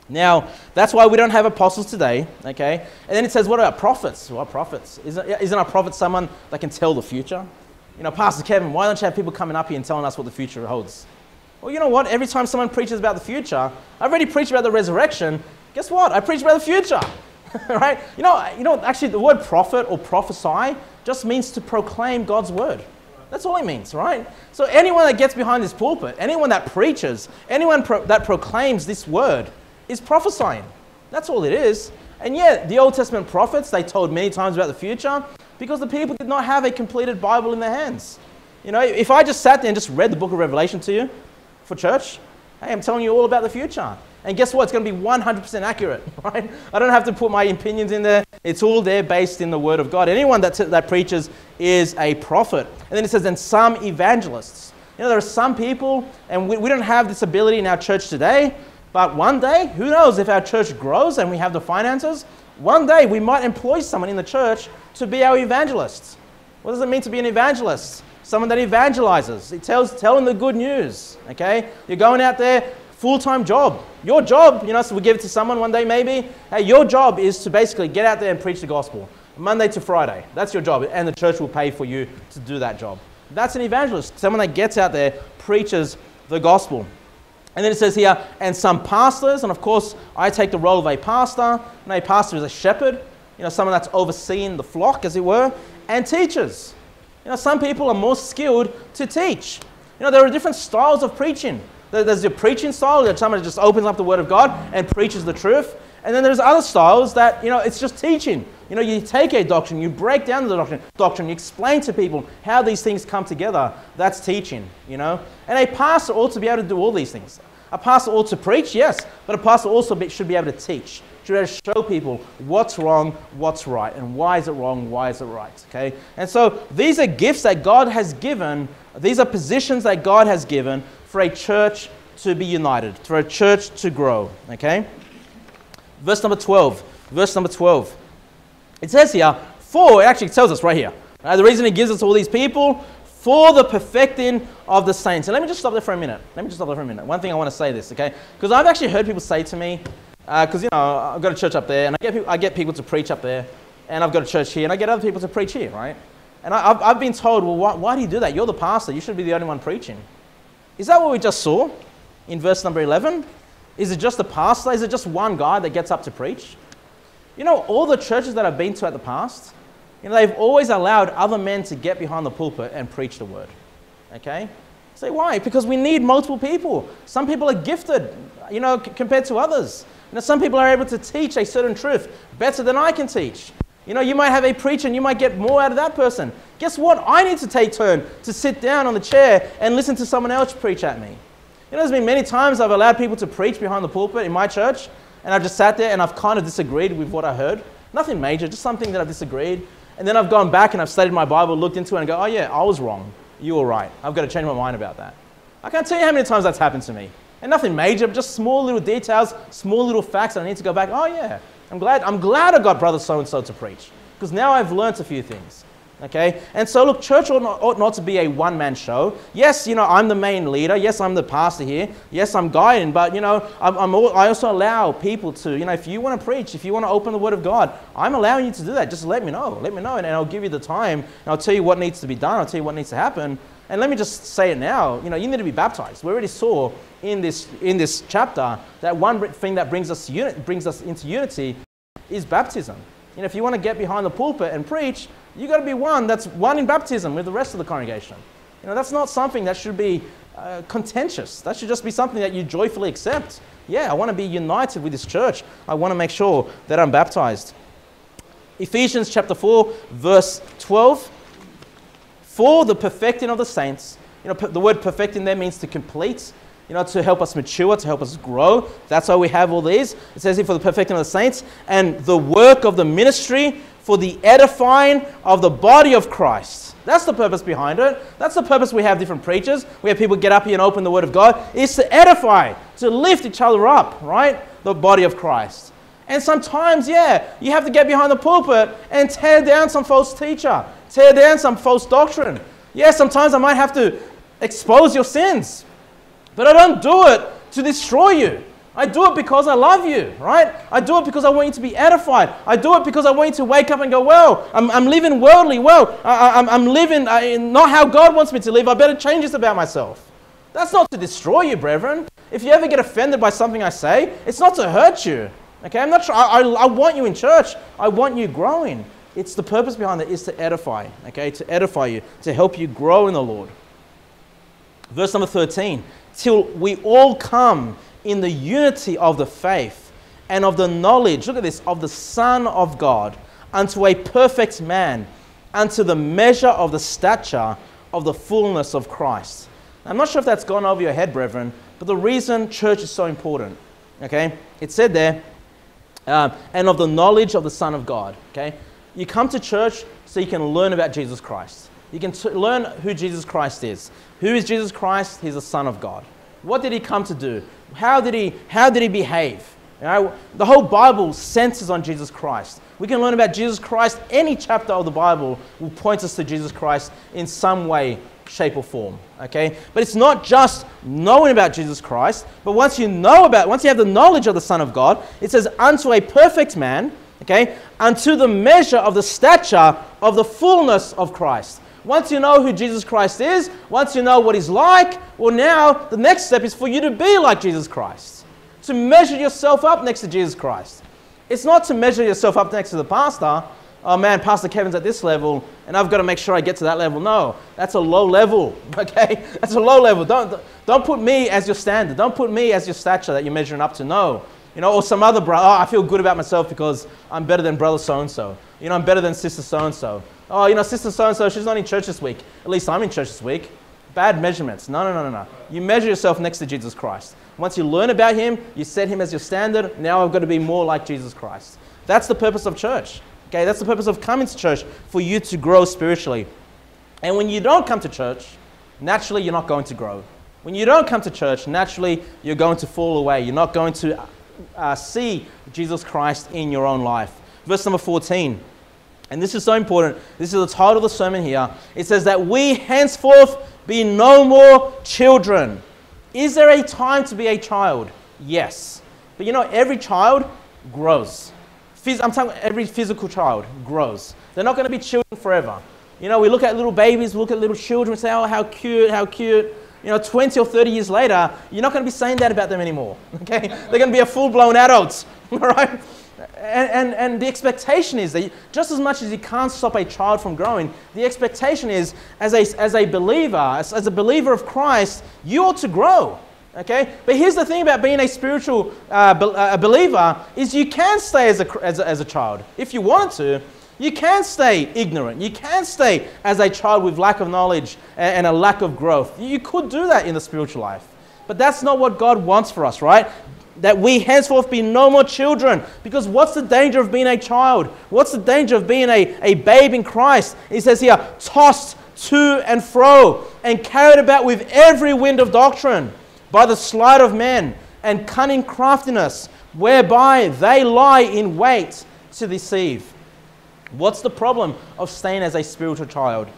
Now, that's why we don't have apostles today, okay? And then it says, what about prophets? What prophets? Isn't, isn't a prophet someone that can tell the future? You know, Pastor Kevin, why don't you have people coming up here and telling us what the future holds? Well, you know what? Every time someone preaches about the future, I've already preached about the resurrection. Guess what? I preach about the future, right? You know, you know, actually, the word prophet or prophesy just means to proclaim God's word. That's all it means, right? So anyone that gets behind this pulpit, anyone that preaches, anyone pro- that proclaims this word, is prophesying. That's all it is. And yet, the Old Testament prophets, they told many times about the future because the people did not have a completed Bible in their hands. You know, if I just sat there and just read the book of Revelation to you for church, hey, I'm telling you all about the future. And guess what? It's going to be 100% accurate, right? I don't have to put my opinions in there. It's all there based in the Word of God. Anyone that, that preaches is a prophet. And then it says, and some evangelists. You know, there are some people, and we, we don't have this ability in our church today, but one day, who knows if our church grows and we have the finances, one day we might employ someone in the church to be our evangelist. What does it mean to be an evangelist? Someone that evangelizes. It tells telling the good news. Okay? You're going out there, full-time job. Your job, you know, so we give it to someone one day maybe. Hey, your job is to basically get out there and preach the gospel. Monday to Friday. That's your job. And the church will pay for you to do that job. That's an evangelist. Someone that gets out there, preaches the gospel. And then it says here, and some pastors, and of course, I take the role of a pastor. And a pastor is a shepherd, you know, someone that's overseeing the flock, as it were, and teachers. You know, some people are more skilled to teach. You know, there are different styles of preaching. There's your preaching style, that someone just opens up the Word of God and preaches the truth. And then there's other styles that, you know, it's just teaching. You know, you take a doctrine, you break down the doctrine, doctrine, you explain to people how these things come together. That's teaching, you know. And a pastor ought to be able to do all these things. A pastor ought to preach, yes, but a pastor also should be able to teach, should be able to show people what's wrong, what's right, and why is it wrong, why is it right, okay? And so these are gifts that God has given, these are positions that God has given for a church to be united, for a church to grow, okay? Verse number 12, verse number 12. It says here, for, it actually tells us right here. Right? The reason it gives us all these people, for the perfecting of the saints. And let me just stop there for a minute. Let me just stop there for a minute. One thing I want to say this, okay? Because I've actually heard people say to me, because, uh, you know, I've got a church up there, and I get, people, I get people to preach up there, and I've got a church here, and I get other people to preach here, right? And I, have I've been told, well, why, why do you do that? You're the pastor. You should be the only one preaching. Is that what we just saw in verse number 11? Is it just the pastor? Is it just one guy that gets up to preach? You know, all the churches that I've been to at the past, you know, they've always allowed other men to get behind the pulpit and preach the word. Okay? Say why? Because we need multiple people. Some people are gifted, you know, compared to others. You know, some people are able to teach a certain truth better than I can teach. You know, you might have a preacher and you might get more out of that person. Guess what? I need to take turn to sit down on the chair and listen to someone else preach at me. You know, there's been many times I've allowed people to preach behind the pulpit in my church, and I've just sat there and I've kind of disagreed with what I heard. Nothing major, just something that I've disagreed. And then I've gone back and I've studied my Bible, looked into it, and go, oh yeah, I was wrong. You were right. I've got to change my mind about that. I can't tell you how many times that's happened to me. And nothing major, just small little details, small little facts. And I need to go back, oh yeah, I'm glad, I'm glad I got brother so and so to preach. Because now I've learnt a few things. Okay? And so, look, church ought not, ought not to be a one man show. Yes, you know, I'm the main leader. Yes, I'm the pastor here. Yes, I'm guiding. But, you know, I'm, I'm all, I also allow people to, you know, if you want to preach, if you want to open the Word of God, I'm allowing you to do that. Just let me know. Let me know. And, and I'll give you the time. And I'll tell you what needs to be done. I'll tell you what needs to happen. And let me just say it now. You know, you need to be baptized. We already saw in this, in this chapter that one thing that brings us, brings us into unity is baptism. You know, if you want to get behind the pulpit and preach, you got to be one that's one in baptism with the rest of the congregation. You know, that's not something that should be uh, contentious. That should just be something that you joyfully accept. Yeah, I want to be united with this church. I want to make sure that I'm baptized. Ephesians chapter 4, verse 12. For the perfecting of the saints, you know, the word perfecting there means to complete, you know, to help us mature, to help us grow. That's why we have all these. It says here for the perfecting of the saints and the work of the ministry for the edifying of the body of Christ. That's the purpose behind it. That's the purpose we have different preachers. We have people get up here and open the Word of God. Is to edify, to lift each other up, right? The body of Christ. And sometimes, yeah, you have to get behind the pulpit and tear down some false teacher, tear down some false doctrine. Yeah, sometimes I might have to expose your sins, but I don't do it to destroy you. I do it because I love you, right? I do it because I want you to be edified. I do it because I want you to wake up and go, well, I'm, I'm living worldly well. I, am I'm living uh, not how God wants me to live. I better change this about myself. That's not to destroy you, brethren. If you ever get offended by something I say, it's not to hurt you. Okay, I'm not sure. I, I, I want you in church. I want you growing. It's the purpose behind it is to edify, okay, to edify you, to help you grow in the Lord. Verse number 13, till we all come in the unity of the faith and of the knowledge, look at this, of the Son of God, unto a perfect man, unto the measure of the stature of the fullness of Christ. I'm not sure if that's gone over your head, brethren, but the reason church is so important, okay, it said there, um, and of the knowledge of the Son of God, okay? You come to church so you can learn about Jesus Christ. You can t- learn who Jesus Christ is. Who is Jesus Christ? He's the Son of God. What did he come to do? How did he, how did he behave? You know, the whole Bible centers on Jesus Christ. We can learn about Jesus Christ. Any chapter of the Bible will point us to Jesus Christ in some way, shape, or form. Okay? But it's not just knowing about Jesus Christ, but once you know about, once you have the knowledge of the Son of God, it says, unto a perfect man, okay, unto the measure of the stature of the fullness of Christ. Once you know who Jesus Christ is, once you know what he's like, well, now the next step is for you to be like Jesus Christ. To measure yourself up next to Jesus Christ. It's not to measure yourself up next to the pastor. Oh man, Pastor Kevin's at this level, and I've got to make sure I get to that level. No, that's a low level, okay? That's a low level. Don't, don't put me as your standard. Don't put me as your stature that you're measuring up to. No. You know, or some other brother, oh, I feel good about myself because I'm better than brother so and so. You know, I'm better than sister so and so. Oh, you know, sister so and so, she's not in church this week. At least I'm in church this week. Bad measurements. No, no, no, no, no. You measure yourself next to Jesus Christ. Once you learn about him, you set him as your standard. Now I've got to be more like Jesus Christ. That's the purpose of church. Okay, that's the purpose of coming to church for you to grow spiritually. And when you don't come to church, naturally you're not going to grow. When you don't come to church, naturally you're going to fall away. You're not going to uh, see Jesus Christ in your own life. Verse number 14. And this is so important. This is the title of the sermon here. It says that we henceforth be no more children. Is there a time to be a child? Yes. But you know, every child grows. I'm talking every physical child grows. They're not going to be children forever. You know, we look at little babies, we look at little children, say, oh, how cute, how cute. You know, 20 or 30 years later, you're not going to be saying that about them anymore. Okay? They're going to be a full blown adult. All right? And, and, and the expectation is that just as much as you can't stop a child from growing, the expectation is as a, as a believer, as, as a believer of Christ, you ought to grow. Okay? But here's the thing about being a spiritual uh, be, uh, a believer is you can stay as a, as, a, as a child. If you wanted to, you can stay ignorant. You can stay as a child with lack of knowledge and, and a lack of growth. You could do that in the spiritual life. But that's not what God wants for us, right? that we henceforth be no more children. Because what's the danger of being a child? What's the danger of being a, a babe in Christ? He says here, tossed to and fro and carried about with every wind of doctrine by the sleight of men and cunning craftiness, whereby they lie in wait to deceive. What's the problem of staying as a spiritual child?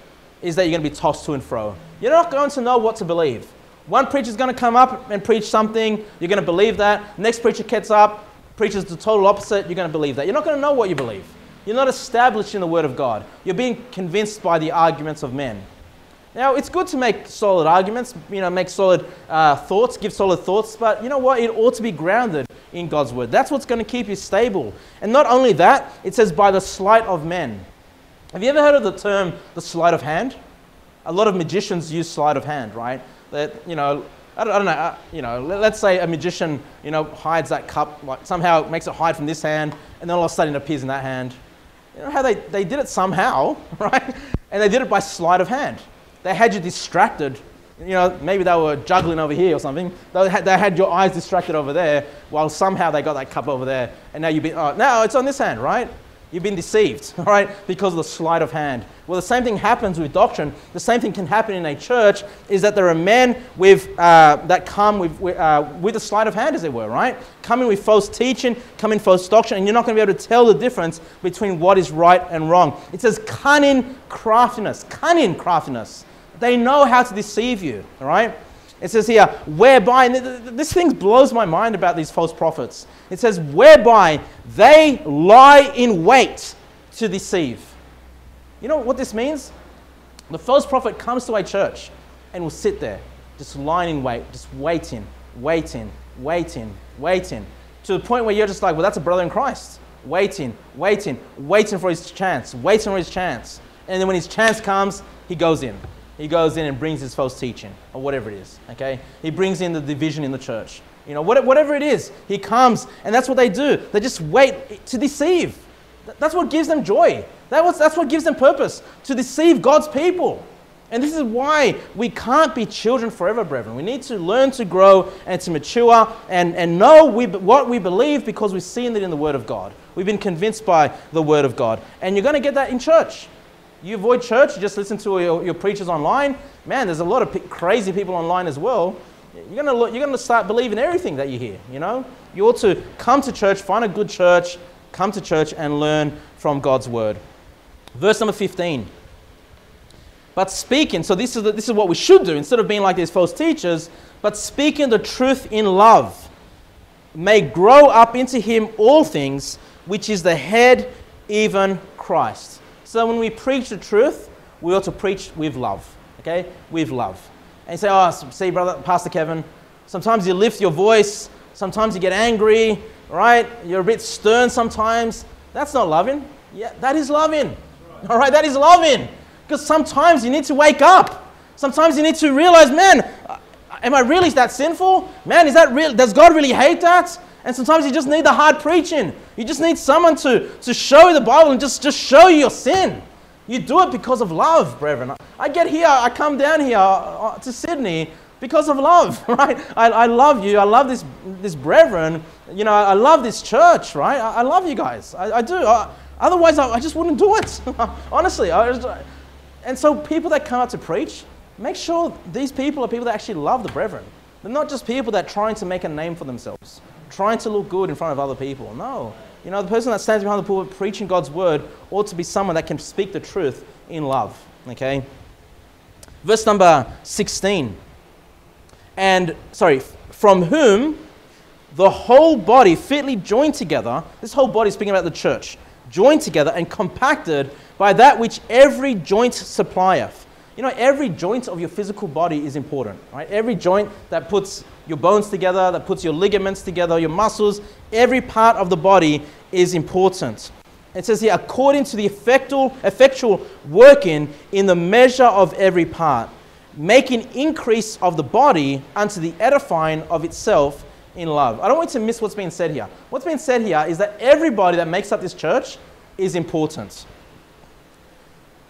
Is that you're going to be tossed to and fro. You're not going to know what to believe. One preacher is going to come up and preach something, you're going to believe that. Next preacher gets up, preaches the total opposite, you're going to believe that. You're not going to know what you believe. You're not established in the Word of God. You're being convinced by the arguments of men. Now, it's good to make solid arguments, you know, make solid uh, thoughts, give solid thoughts, but you know what? It ought to be grounded in God's Word. That's what's going to keep you stable. And not only that, it says by the sleight of men. Have you ever heard of the term the sleight of hand? A lot of magicians use sleight of hand, right? that, you know, I don't, I don't know, uh, you know, let, us say a magician, you know, hides that cup, like somehow makes it hide from this hand, and then all of a sudden it appears in that hand. You know how they, they did it somehow, right? And they did it by sleight of hand. They had you distracted. You know, maybe they were juggling over here or something. They had, they had your eyes distracted over there while somehow they got that cup over there. And now you've been, oh, now it's on this hand, right? You've been deceived, all right, because of the sleight of hand. Well, the same thing happens with doctrine. The same thing can happen in a church is that there are men with, uh, that come with, uh, with a sleight of hand, as it were, right? Coming with false teaching, coming with false doctrine, and you're not going to be able to tell the difference between what is right and wrong. It says cunning craftiness, cunning craftiness. They know how to deceive you, all right? It says here, whereby, this thing blows my mind about these false prophets. It says, whereby they lie in wait to deceive. You know what this means? The false prophet comes to a church and will sit there, just lying in wait, just waiting, waiting, waiting, waiting, to the point where you're just like, well, that's a brother in Christ. Waiting, waiting, waiting for his chance, waiting for his chance. And then when his chance comes, he goes in he goes in and brings his false teaching or whatever it is. Okay? He brings in the division in the church. You know, whatever it is, he comes and that's what they do. They just wait to deceive. That's what gives them joy. that's what gives them purpose to deceive God's people. And this is why we can't be children forever, brethren. We need to learn to grow and to mature and, and know we, what we believe because we've seen it in the Word of God. We've been convinced by the Word of God. And you're going to get that in church. You avoid church, you just listen to your, your preachers online. Man, there's a lot of p- crazy people online as well. You're gonna you're gonna start believing everything that you hear, you know? You ought to come to church, find a good church, come to church and learn from God's word. Verse number 15. But speaking, so this is, the, this is what we should do instead of being like these false teachers, but speaking the truth in love may grow up into him all things, which is the head, even Christ. So when we preach the truth, we ought to preach with love, okay? With love. And you say, oh, see, brother, Pastor Kevin, sometimes you lift your voice, sometimes you get angry, right? You're a bit stern sometimes. That's not loving. Yeah, that is loving. All right, that is loving. Because sometimes you need to wake up. Sometimes you need to realize, man, uh, am I really that sinful? Man, is that real? Does God really hate that? And sometimes you just need the hard preaching. You just need someone to, to show you the Bible and just, just show you your sin. You do it because of love, brethren. I get here, I come down here uh, uh to Sydney because of love, right? I, I love you. I love this, this brethren. You know, I love this church, right? I, I love you guys. I, I do. I, otherwise, I, I, just wouldn't do it. Honestly. Just, uh, and so, people that come out to preach, make sure these people are people that actually love the brethren. They're not just people that are trying to make a name for themselves, trying to look good in front of other people. No. You know, the person that stands behind the pulpit preaching God's word ought to be someone that can speak the truth in love. Okay? Verse number 16 and, sorry, from whom the whole body fitly joined together, this whole body is speaking about the church, joined together and compacted by that which every joint supplieth. You know, every joint of your physical body is important, right? Every joint that puts your bones together, that puts your ligaments together, your muscles, every part of the body is important. It says here, according to the effectual, effectual working in the measure of every part making increase of the body unto the edifying of itself in love. I don't want you to miss what's being said here. What's being said here is that everybody that makes up this church is important.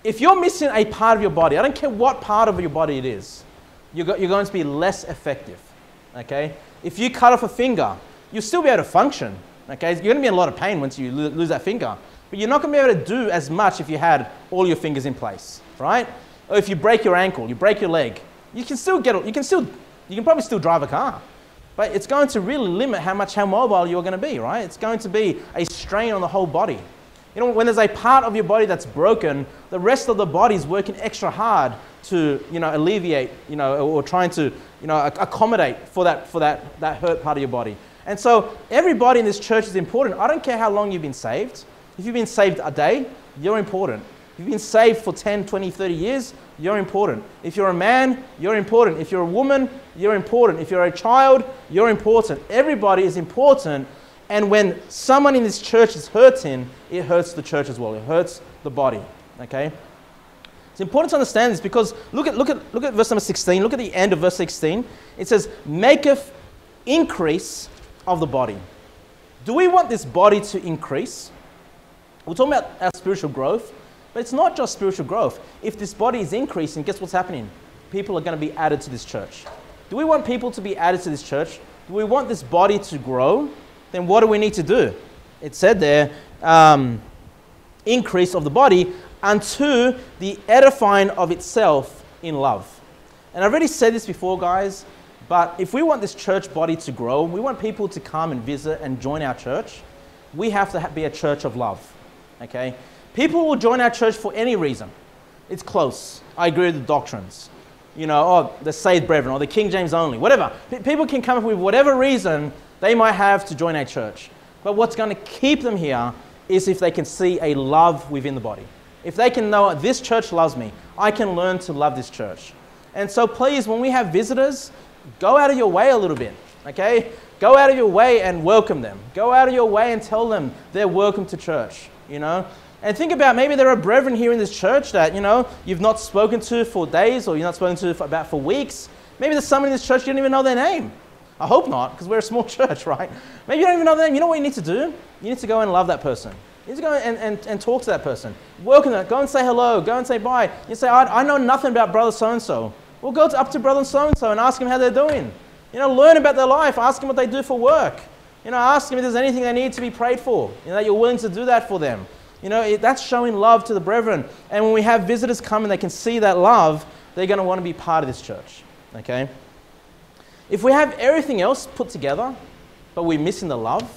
If you're missing a part of your body, I don't care what part of your body it is, you're, go- you're going to be less effective. Okay? If you cut off a finger, you'll still be able to function. Okay? You're going to be in a lot of pain once you lo- lose that finger. But you're not going to be able to do as much if you had all your fingers in place, right? or if you break your ankle, you break your leg, you can still get, you can still, you can probably still drive a car. But it's going to really limit how much, how mobile you're going to be, right? It's going to be a strain on the whole body. You know, when there's a part of your body that's broken, the rest of the body is working extra hard to, you know, alleviate, you know, or trying to, you know, accommodate for that, for that, that hurt part of your body. And so everybody in this church is important. I don't care how long you've been saved. If you've been saved a day, you're important If you've been saved for 10, 20, 30 years, you're important. If you're a man, you're important. If you're a woman, you're important. If you're a child, you're important. Everybody is important. And when someone in this church is hurting, it hurts the church as well. It hurts the body. Okay? It's important to understand this because look at, look at, look at verse number 16. Look at the end of verse 16. It says, maketh increase of the body. Do we want this body to increase? We're talking about our spiritual growth. But it's not just spiritual growth. If this body is increasing, guess what's happening? People are going to be added to this church. Do we want people to be added to this church? Do we want this body to grow? Then what do we need to do? It said there, um, increase of the body unto the edifying of itself in love. And I've already said this before, guys, but if we want this church body to grow, we want people to come and visit and join our church, we have to be a church of love. Okay? People will join our church for any reason. It's close. I agree with the doctrines. You know, oh, the saved brethren or the King James only, whatever. People can come up with whatever reason they might have to join a church. But what's going to keep them here is if they can see a love within the body. If they can know this church loves me, I can learn to love this church. And so please, when we have visitors, go out of your way a little bit, okay? Go out of your way and welcome them. Go out of your way and tell them they're welcome to church, you know? And think about maybe there are brethren here in this church that, you know, you've not spoken to for days or you're not spoken to for about for weeks. Maybe there's someone in this church you don't even know their name. I hope not, because we're a small church, right? Maybe you don't even know name. You know what you need to do? You need to go and love that person. You need to go and, and, and talk to that person. Welcome them. Go and say hello. Go and say bye. You say, I, I know nothing about brother so-and-so. Well, go up to brother so-and-so and ask him how they're doing. You know, learn about their life. Ask them what they do for work. You know, ask them if there's anything they need to be prayed for. You know, that you're willing to do that for them. You know, it, that's showing love to the brethren. And when we have visitors come and they can see that love, they're going to want to be part of this church. Okay? If we have everything else put together, but we're missing the love,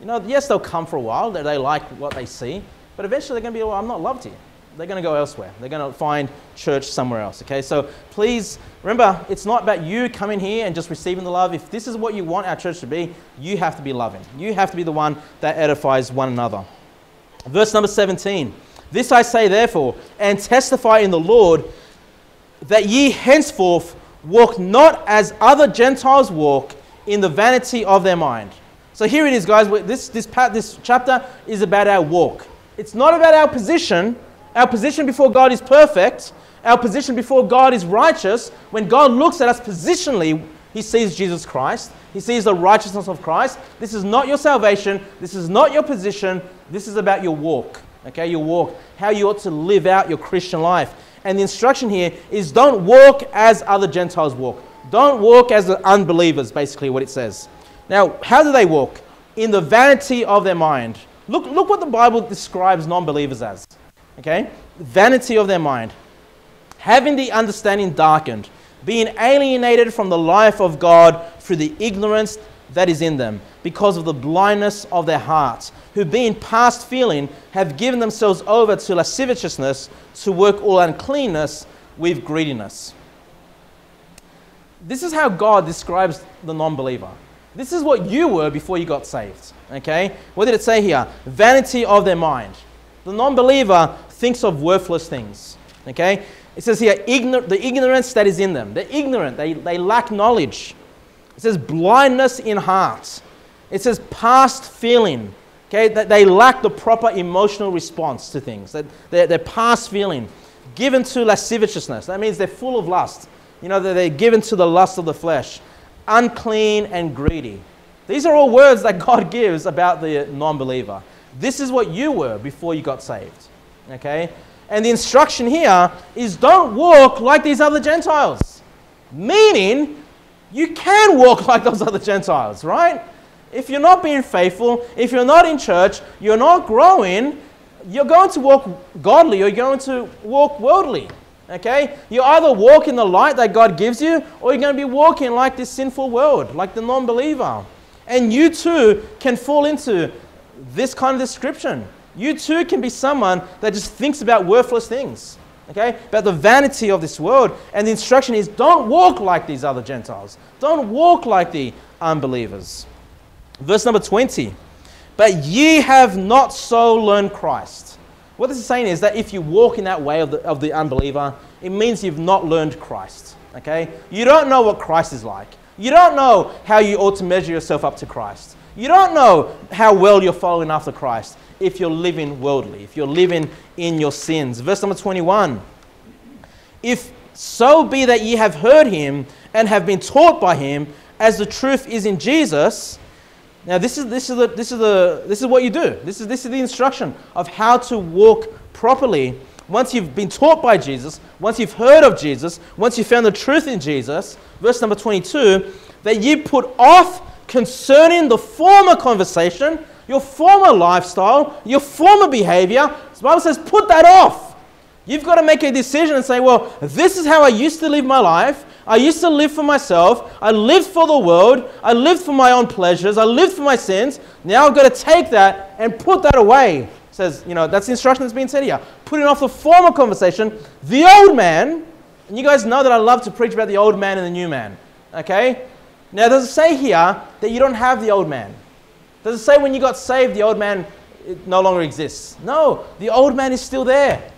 you know, yes, they'll come for a while, they, like what they see, but eventually they're going to be, well, I'm not loved here. They're going to go elsewhere. They're going to find church somewhere else. Okay, so please remember, it's not about you coming here and just receiving the love. If this is what you want our church to be, you have to be loving. You have to be the one that edifies one another. Verse number 17 This I say, therefore, and testify in the Lord, that ye henceforth walk not as other Gentiles walk in the vanity of their mind. So here it is, guys. This, this, this chapter is about our walk. It's not about our position. Our position before God is perfect. Our position before God is righteous. When God looks at us positionally, he sees Jesus Christ. He sees the righteousness of Christ. This is not your salvation. This is not your position. This is about your walk. Okay, your walk, how you ought to live out your Christian life. And the instruction here is don't walk as other Gentiles walk. Don't walk as the unbelievers, basically, what it says. Now, how do they walk? In the vanity of their mind. Look, look what the Bible describes non believers as. Okay? Vanity of their mind. Having the understanding darkened, being alienated from the life of God through the ignorance that is in them, because of the blindness of their hearts, who being past feeling have given themselves over to lasciviousness to work all uncleanness with greediness. This is how God describes the non believer. This is what you were before you got saved. Okay? What did it say here? Vanity of their mind. The non believer thinks of worthless things. Okay? It says here, ignor- the ignorance that is in them. They're ignorant, they, they lack knowledge. It says blindness in hearts. It says past feeling. Okay, that they lack the proper emotional response to things. That they're, they're past feeling. Given to lasciviousness. That means they're full of lust. You know, that they're given to the lust of the flesh. Unclean and greedy. These are all words that God gives about the non believer. This is what you were before you got saved. Okay? And the instruction here is don't walk like these other Gentiles. Meaning, you can walk like those other Gentiles, right? If you're not being faithful, if you're not in church, you're not growing, you're going to walk godly or you're going to walk worldly. Okay? You either walk in the light that God gives you or you're going to be walking like this sinful world, like the non believer. And you too can fall into this kind of description. You too can be someone that just thinks about worthless things. Okay? About the vanity of this world. And the instruction is don't walk like these other Gentiles. Don't walk like the unbelievers. Verse number 20. But ye have not so learned Christ. What this is saying is that if you walk in that way of the, of the unbeliever, it means you've not learned Christ. Okay? You don't know what Christ is like. You don't know how you ought to measure yourself up to Christ. You don't know how well you're following after Christ if you're living worldly, if you're living in your sins. Verse number 21. If so be that ye have heard him and have been taught by him, as the truth is in Jesus, now, this is, this, is the, this, is the, this is what you do. This is, this is the instruction of how to walk properly. Once you've been taught by Jesus, once you've heard of Jesus, once you've found the truth in Jesus, verse number 22, that ye put off concerning the former conversation, your former lifestyle, your former behavior. The Bible says, put that off. You've got to make a decision and say, well, this is how I used to live my life. I used to live for myself. I lived for the world. I lived for my own pleasures. I lived for my sins. Now I've got to take that and put that away. It says, you know, that's the instruction that's being said here. Putting off the former conversation, the old man. And you guys know that I love to preach about the old man and the new man. Okay? Now, does it say here that you don't have the old man? Does it say when you got saved, the old man no longer exists? No, the old man is still there.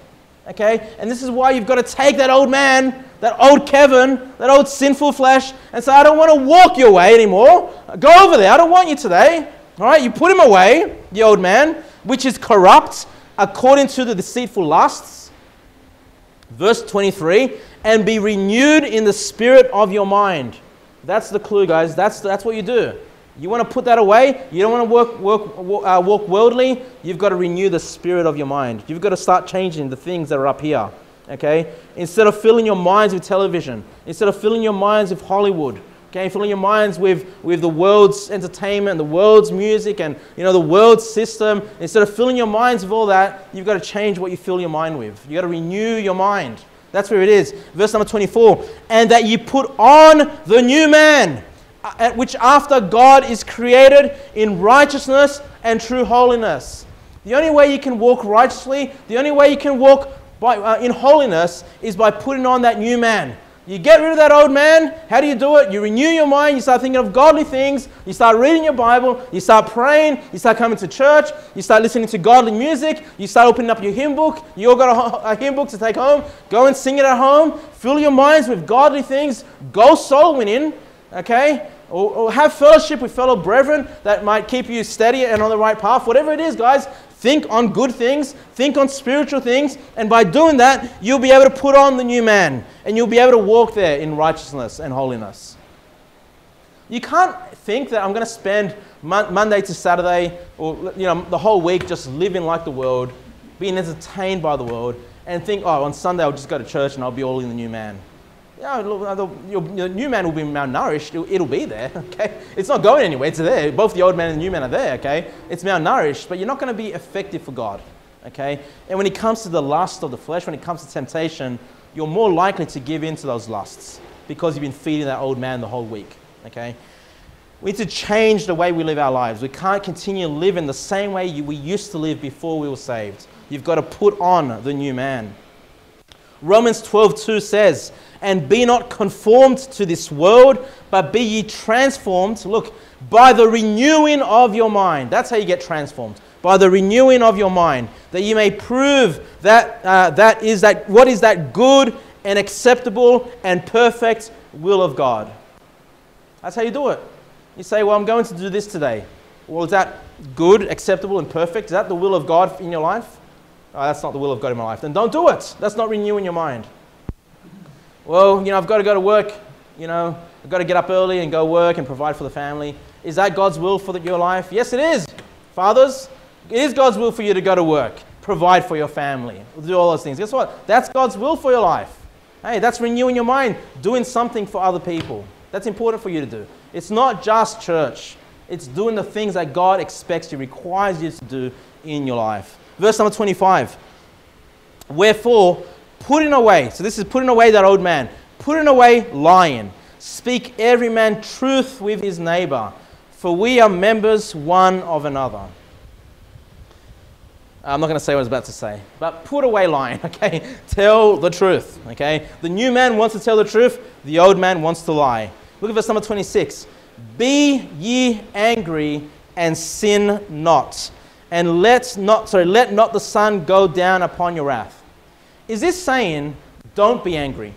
Okay? And this is why you've got to take that old man that old Kevin, that old sinful flesh, and say, I don't want to walk your way anymore. Go over there. I don't want you today. All right, you put him away, the old man, which is corrupt according to the deceitful lusts. Verse 23 and be renewed in the spirit of your mind. That's the clue, guys. That's, that's what you do. You want to put that away? You don't want to work, work, uh, walk worldly? You've got to renew the spirit of your mind. You've got to start changing the things that are up here. Okay? Instead of filling your minds with television, instead of filling your minds with Hollywood, okay, filling your minds with, with the world's entertainment, the world's music, and you know the world's system, instead of filling your minds with all that, you've got to change what you fill your mind with. You've got to renew your mind. That's where it is. Verse number 24. And that you put on the new man, uh, which after God is created in righteousness and true holiness. The only way you can walk righteously, the only way you can walk by, uh, in holiness is by putting on that new man. You get rid of that old man. How do you do it? You renew your mind. You start thinking of godly things. You start reading your Bible. You start praying. You start coming to church. You start listening to godly music. You start opening up your hymn book. You all got a, a hymn book to take home. Go and sing it at home. Fill your minds with godly things. Go soul winning. Okay? Or, or have fellowship with fellow brethren that might keep you steady and on the right path. Whatever it is, guys, Think on good things, think on spiritual things, and by doing that, you'll be able to put on the new man and you'll be able to walk there in righteousness and holiness. You can't think that I'm going to spend mon- Monday to Saturday or you know, the whole week just living like the world, being entertained by the world, and think, oh, on Sunday I'll just go to church and I'll be all in the new man. Yeah, uh, the, your, your new man will be malnourished. It'll, it'll, be there, okay? It's not going anywhere. It's there. Both the old man and the new man are there, okay? It's malnourished, but you're not going to be effective for God, okay? And when it comes to the lust of the flesh, when it comes to temptation, you're more likely to give in to those lusts because you've been feeding that old man the whole week, okay? We need to change the way we live our lives. We can't continue living the same way we used to live before we were saved. You've got to put on the new man. Romans 12:2 says, "And be not conformed to this world, but be ye transformed." Look, by the renewing of your mind. That's how you get transformed. By the renewing of your mind, that you may prove that uh, that is that what is that good and acceptable and perfect will of God. That's how you do it. You say, "Well, I'm going to do this today." Well, is that good, acceptable, and perfect? Is that the will of God in your life? oh, that's not the will of God in my life, then don't do it. That's not renewing your mind. Well, you know, I've got to go to work. You know, I've got to get up early and go work and provide for the family. Is that God's will for your life? Yes, it is. Fathers, it is God's will for you to go to work, provide for your family, do all those things. Guess what? That's God's will for your life. Hey, that's renewing your mind, doing something for other people. That's important for you to do. It's not just church, it's doing the things that God expects you, requires you to do in your life. Verse number 25. Wherefore, putting away, so this is putting away that old man, putting away lying. Speak every man truth with his neighbor, for we are members one of another. I'm not going to say what I was about to say, but put away lying, okay? Tell the truth, okay? The new man wants to tell the truth, the old man wants to lie. Look at verse number 26. Be ye angry and sin not and let not, sorry, let not the sun go down upon your wrath. Is this saying, don't be angry?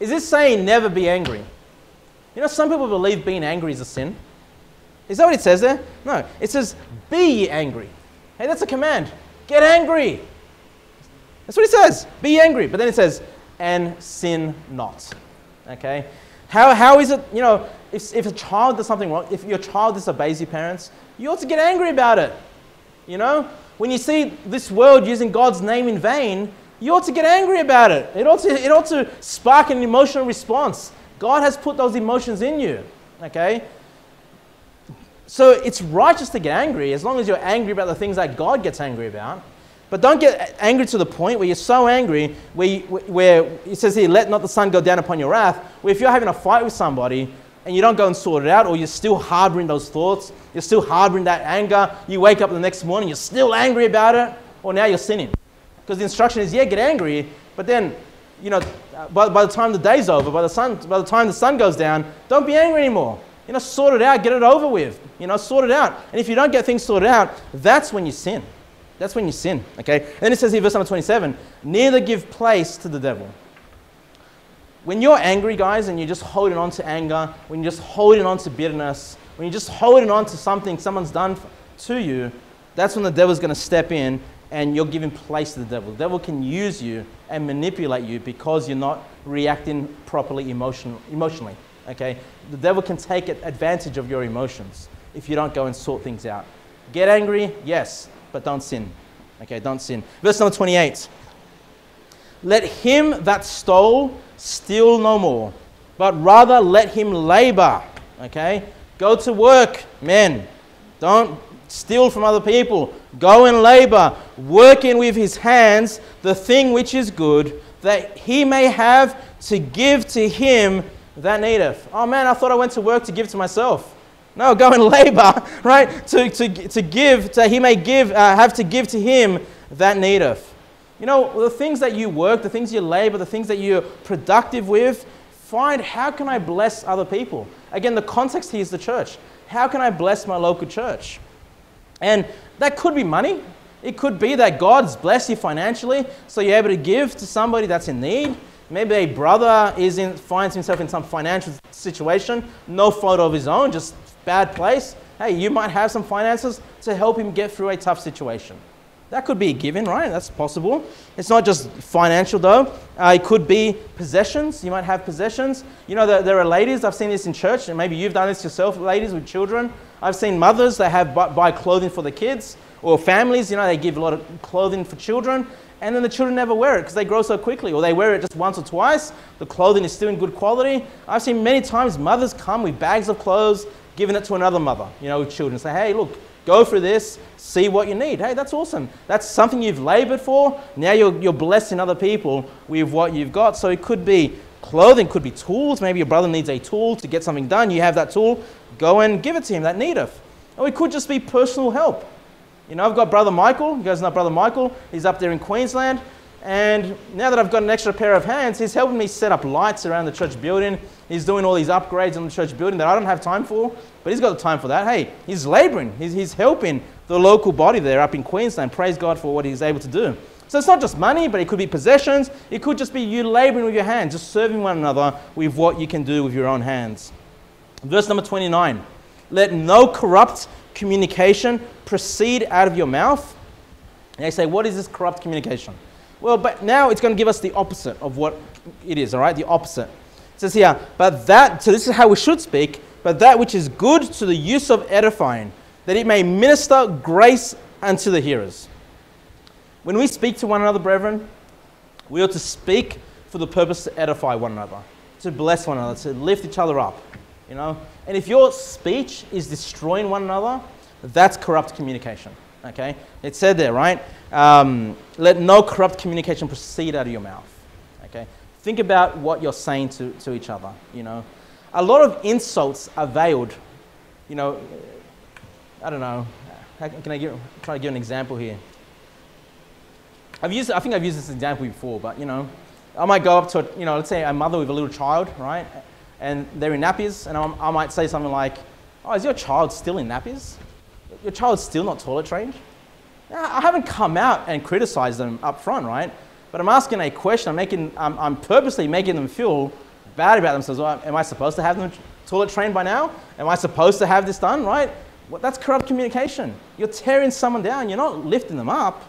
Is this saying, never be angry? You know, some people believe being angry is a sin. Is that what it says there? No. It says, be angry. Hey, that's a command. Get angry. That's what it says. Be angry. But then it says, and sin not. Okay? How, how is it, you know, if, if a child does something wrong, if your child disobeys your parents, you ought to get angry about it. You know, when you see this world using God's name in vain, you ought to get angry about it. It ought to, it ought to spark an emotional response. God has put those emotions in you. Okay? So it's righteous to get angry as long as you're angry about the things that God gets angry about. But don't get angry to the point where you're so angry, where, you, where it says here, let not the sun go down upon your wrath, where if you're having a fight with somebody and you don't go and sort it out, or you're still harboring those thoughts, you're still harboring that anger, you wake up the next morning, you're still angry about it, or now you're sinning. Because the instruction is, yeah, get angry, but then, you know, by, by the time the day's over, by the, sun, by the time the sun goes down, don't be angry anymore. You know, sort it out, get it over with. You know, sort it out. And if you don't get things sorted out, that's when you sin. That's when you sin, okay? And then it says here, verse number 27, neither give place to the devil when you're angry, guys, and you're just holding on to anger, when you're just holding on to bitterness, when you're just holding on to something someone's done to you, that's when the devil's going to step in and you're giving place to the devil. The devil can use you and manipulate you because you're not reacting properly emotion, emotionally. Okay? The devil can take advantage of your emotions if you don't go and sort things out. Get angry, yes, but don't sin. Okay, don't sin. Verse number 28. Let him that stole steal no more, but rather let him labor. Okay? Go to work, men. Don't steal from other people. Go and labor, working with his hands the thing which is good, that he may have to give to him that needeth. Oh man, I thought I went to work to give to myself. No, go and labor, right? To, to, to give, that he may give, uh, have to give to him that needeth. You know, the things that you work, the things you labor, the things that you're productive with, find how can I bless other people? Again, the context here is the church. How can I bless my local church? And that could be money. It could be that God's blessed you financially, so you're able to give to somebody that's in need. Maybe a brother is in, finds himself in some financial situation, no fault of his own, just bad place. Hey, you might have some finances to help him get through a tough situation. That could be a given, right? That's possible. It's not just financial, though. Uh, it could be possessions. You might have possessions. You know, there, there, are ladies, I've seen this in church, and maybe you've done this yourself, ladies with children. I've seen mothers that have buy, buy clothing for the kids, or families, you know, they give a lot of clothing for children, and then the children never wear it because they grow so quickly, or they wear it just once or twice. The clothing is still in good quality. I've seen many times mothers come with bags of clothes, giving it to another mother, you know, with children. Say, hey, look, Go through this, see what you need. Hey, that's awesome. That's something you've labored for. Now you're, you're blessing other people with what you've got. So it could be clothing, could be tools. Maybe your brother needs a tool to get something done. You have that tool, go and give it to him that needeth. Or it could just be personal help. You know, I've got brother Michael. You guys know brother Michael. He's up there in Queensland. And now that I've got an extra pair of hands, he's helping me set up lights around the church building. He's doing all these upgrades on the church building that I don't have time for, but he's got the time for that. Hey, he's laboring, he's, he's helping the local body there up in Queensland. Praise God for what he's able to do. So it's not just money, but it could be possessions. It could just be you laboring with your hands, just serving one another with what you can do with your own hands. Verse number 29 Let no corrupt communication proceed out of your mouth. And they say, What is this corrupt communication? Well, but now it's going to give us the opposite of what it is, all right? The opposite. It says here, but that, so this is how we should speak, but that which is good to the use of edifying, that it may minister grace unto the hearers. When we speak to one another, brethren, we ought to speak for the purpose to edify one another, to bless one another, to lift each other up, you know? And if your speech is destroying one another, that's corrupt communication. Okay? It said there, right? Um, let no corrupt communication proceed out of your mouth. Okay? Think about what you're saying to, to each other. You know, a lot of insults are veiled. You know, I don't know. Can I give, try to give an example here? I've used, I think I've used this example before, but you know, I might go up to, you know, let's say a mother with a little child, right? And they're in nappies, and I'm, I might say something like, "Oh, is your child still in nappies?" your child's still not toilet trained? I haven't come out and criticized them up front, right? But I'm asking a question. I'm, making, I'm, I'm purposely making them feel bad about themselves. Well, am I supposed to have them toilet trained by now? Am I supposed to have this done, right? Well, that's corrupt communication. You're tearing someone down. You're not lifting them up.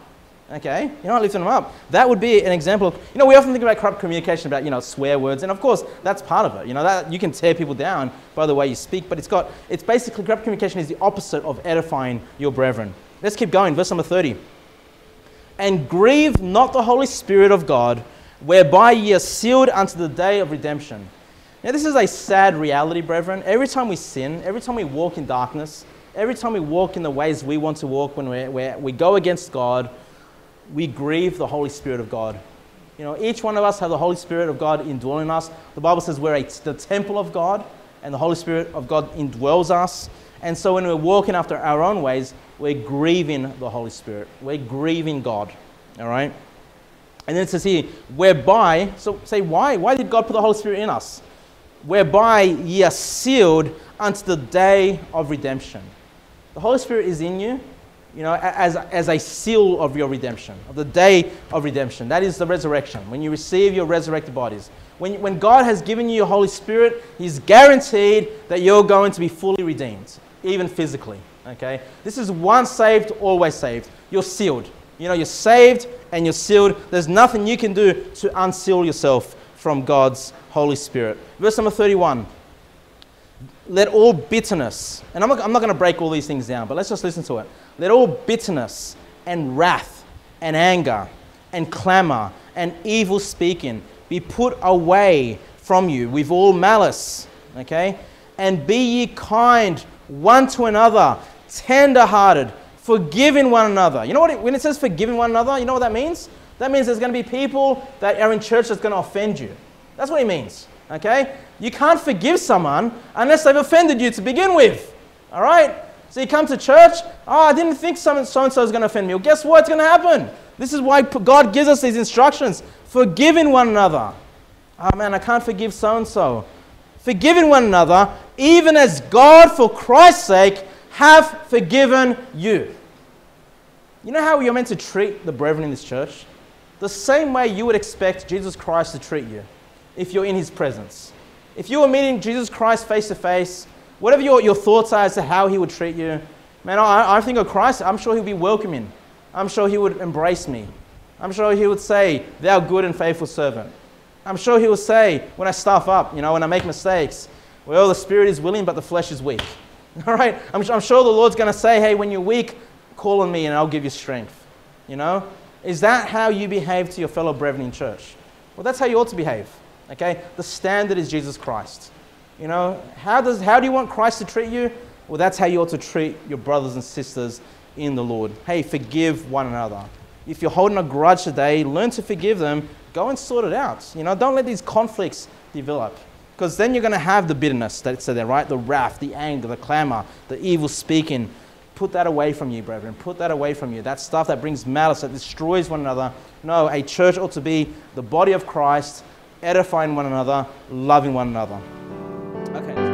Okay? You're not lifting them up. That would be an example of, you know, we often think about corrupt communication about, you know, swear words, and of course, that's part of it. You know, that you can tear people down by the way you speak, but it's got, it's basically, corrupt communication is the opposite of edifying your brethren. Let's keep going. Verse number 30. And grieve not the Holy Spirit of God, whereby ye are sealed unto the day of redemption. Now, this is a sad reality, brethren. Every time we sin, every time we walk in darkness, every time we walk in the ways we want to walk when we we go against God, we grieve the Holy Spirit of God. You know, each one of us have the Holy Spirit of God indwelling us. The Bible says we're a, the temple of God, and the Holy Spirit of God indwells us. And so when we're walking after our own ways, we're grieving the Holy Spirit. We're grieving God. All right? And then it says here, whereby, so say why? Why did God put the Holy Spirit in us? Whereby ye are sealed unto the day of redemption. The Holy Spirit is in you you know, as, as a seal of your redemption, of the day of redemption. That is the resurrection, when you receive your resurrected bodies. When, when God has given you your Holy Spirit, He's guaranteed that you're going to be fully redeemed, even physically. Okay? This is once saved, always saved. You're sealed. You know, you're saved and you're sealed. There's nothing you can do to unseal yourself from God's Holy Spirit. Verse number 31 let all bitterness, and I'm not, I'm not going to break all these things down, but let's just listen to it. Let all bitterness and wrath and anger and clamor and evil speaking be put away from you with all malice. Okay? And be ye kind one to another, tender hearted, forgiving one another. You know what? It, when it says forgiving one another, you know what that means? That means there's going to be people that are in church that's going to offend you. That's what it means. Okay? You can't forgive someone unless they've offended you to begin with. All right? So you come to church, oh, I didn't think so and so is going to offend me. Well, guess what's going to happen? This is why God gives us these instructions forgiving one another. Oh, man, I can't forgive so and so. Forgiving one another, even as God, for Christ's sake, have forgiven you. You know how you're meant to treat the brethren in this church? The same way you would expect Jesus Christ to treat you if you're in his presence. If you were meeting Jesus Christ face to face, whatever your, your thoughts are as to how he would treat you, man, I, I think of Christ, I'm sure he'll be welcoming. I'm sure he would embrace me. I'm sure he would say, Thou good and faithful servant. I'm sure he would say, when I stuff up, you know, when I make mistakes, well, the spirit is willing, but the flesh is weak. All right? I'm, I'm sure the Lord's going to say, Hey, when you're weak, call on me and I'll give you strength. You know? Is that how you behave to your fellow brethren in church? Well, that's how you ought to behave. Okay? The standard is Jesus Christ. You know, how, does, how do you want Christ to treat you? Well, that's how you ought to treat your brothers and sisters in the Lord. Hey, forgive one another. If you're holding a grudge today, learn to forgive them. Go and sort it out. You know, don't let these conflicts develop. Because then you're going to have the bitterness that's there, right? The wrath, the anger, the clamor, the evil speaking. Put that away from you, brethren. Put that away from you. That stuff that brings malice, that destroys one another. No, a church ought to be the body of Christ, edifying one another, loving one another. Okay.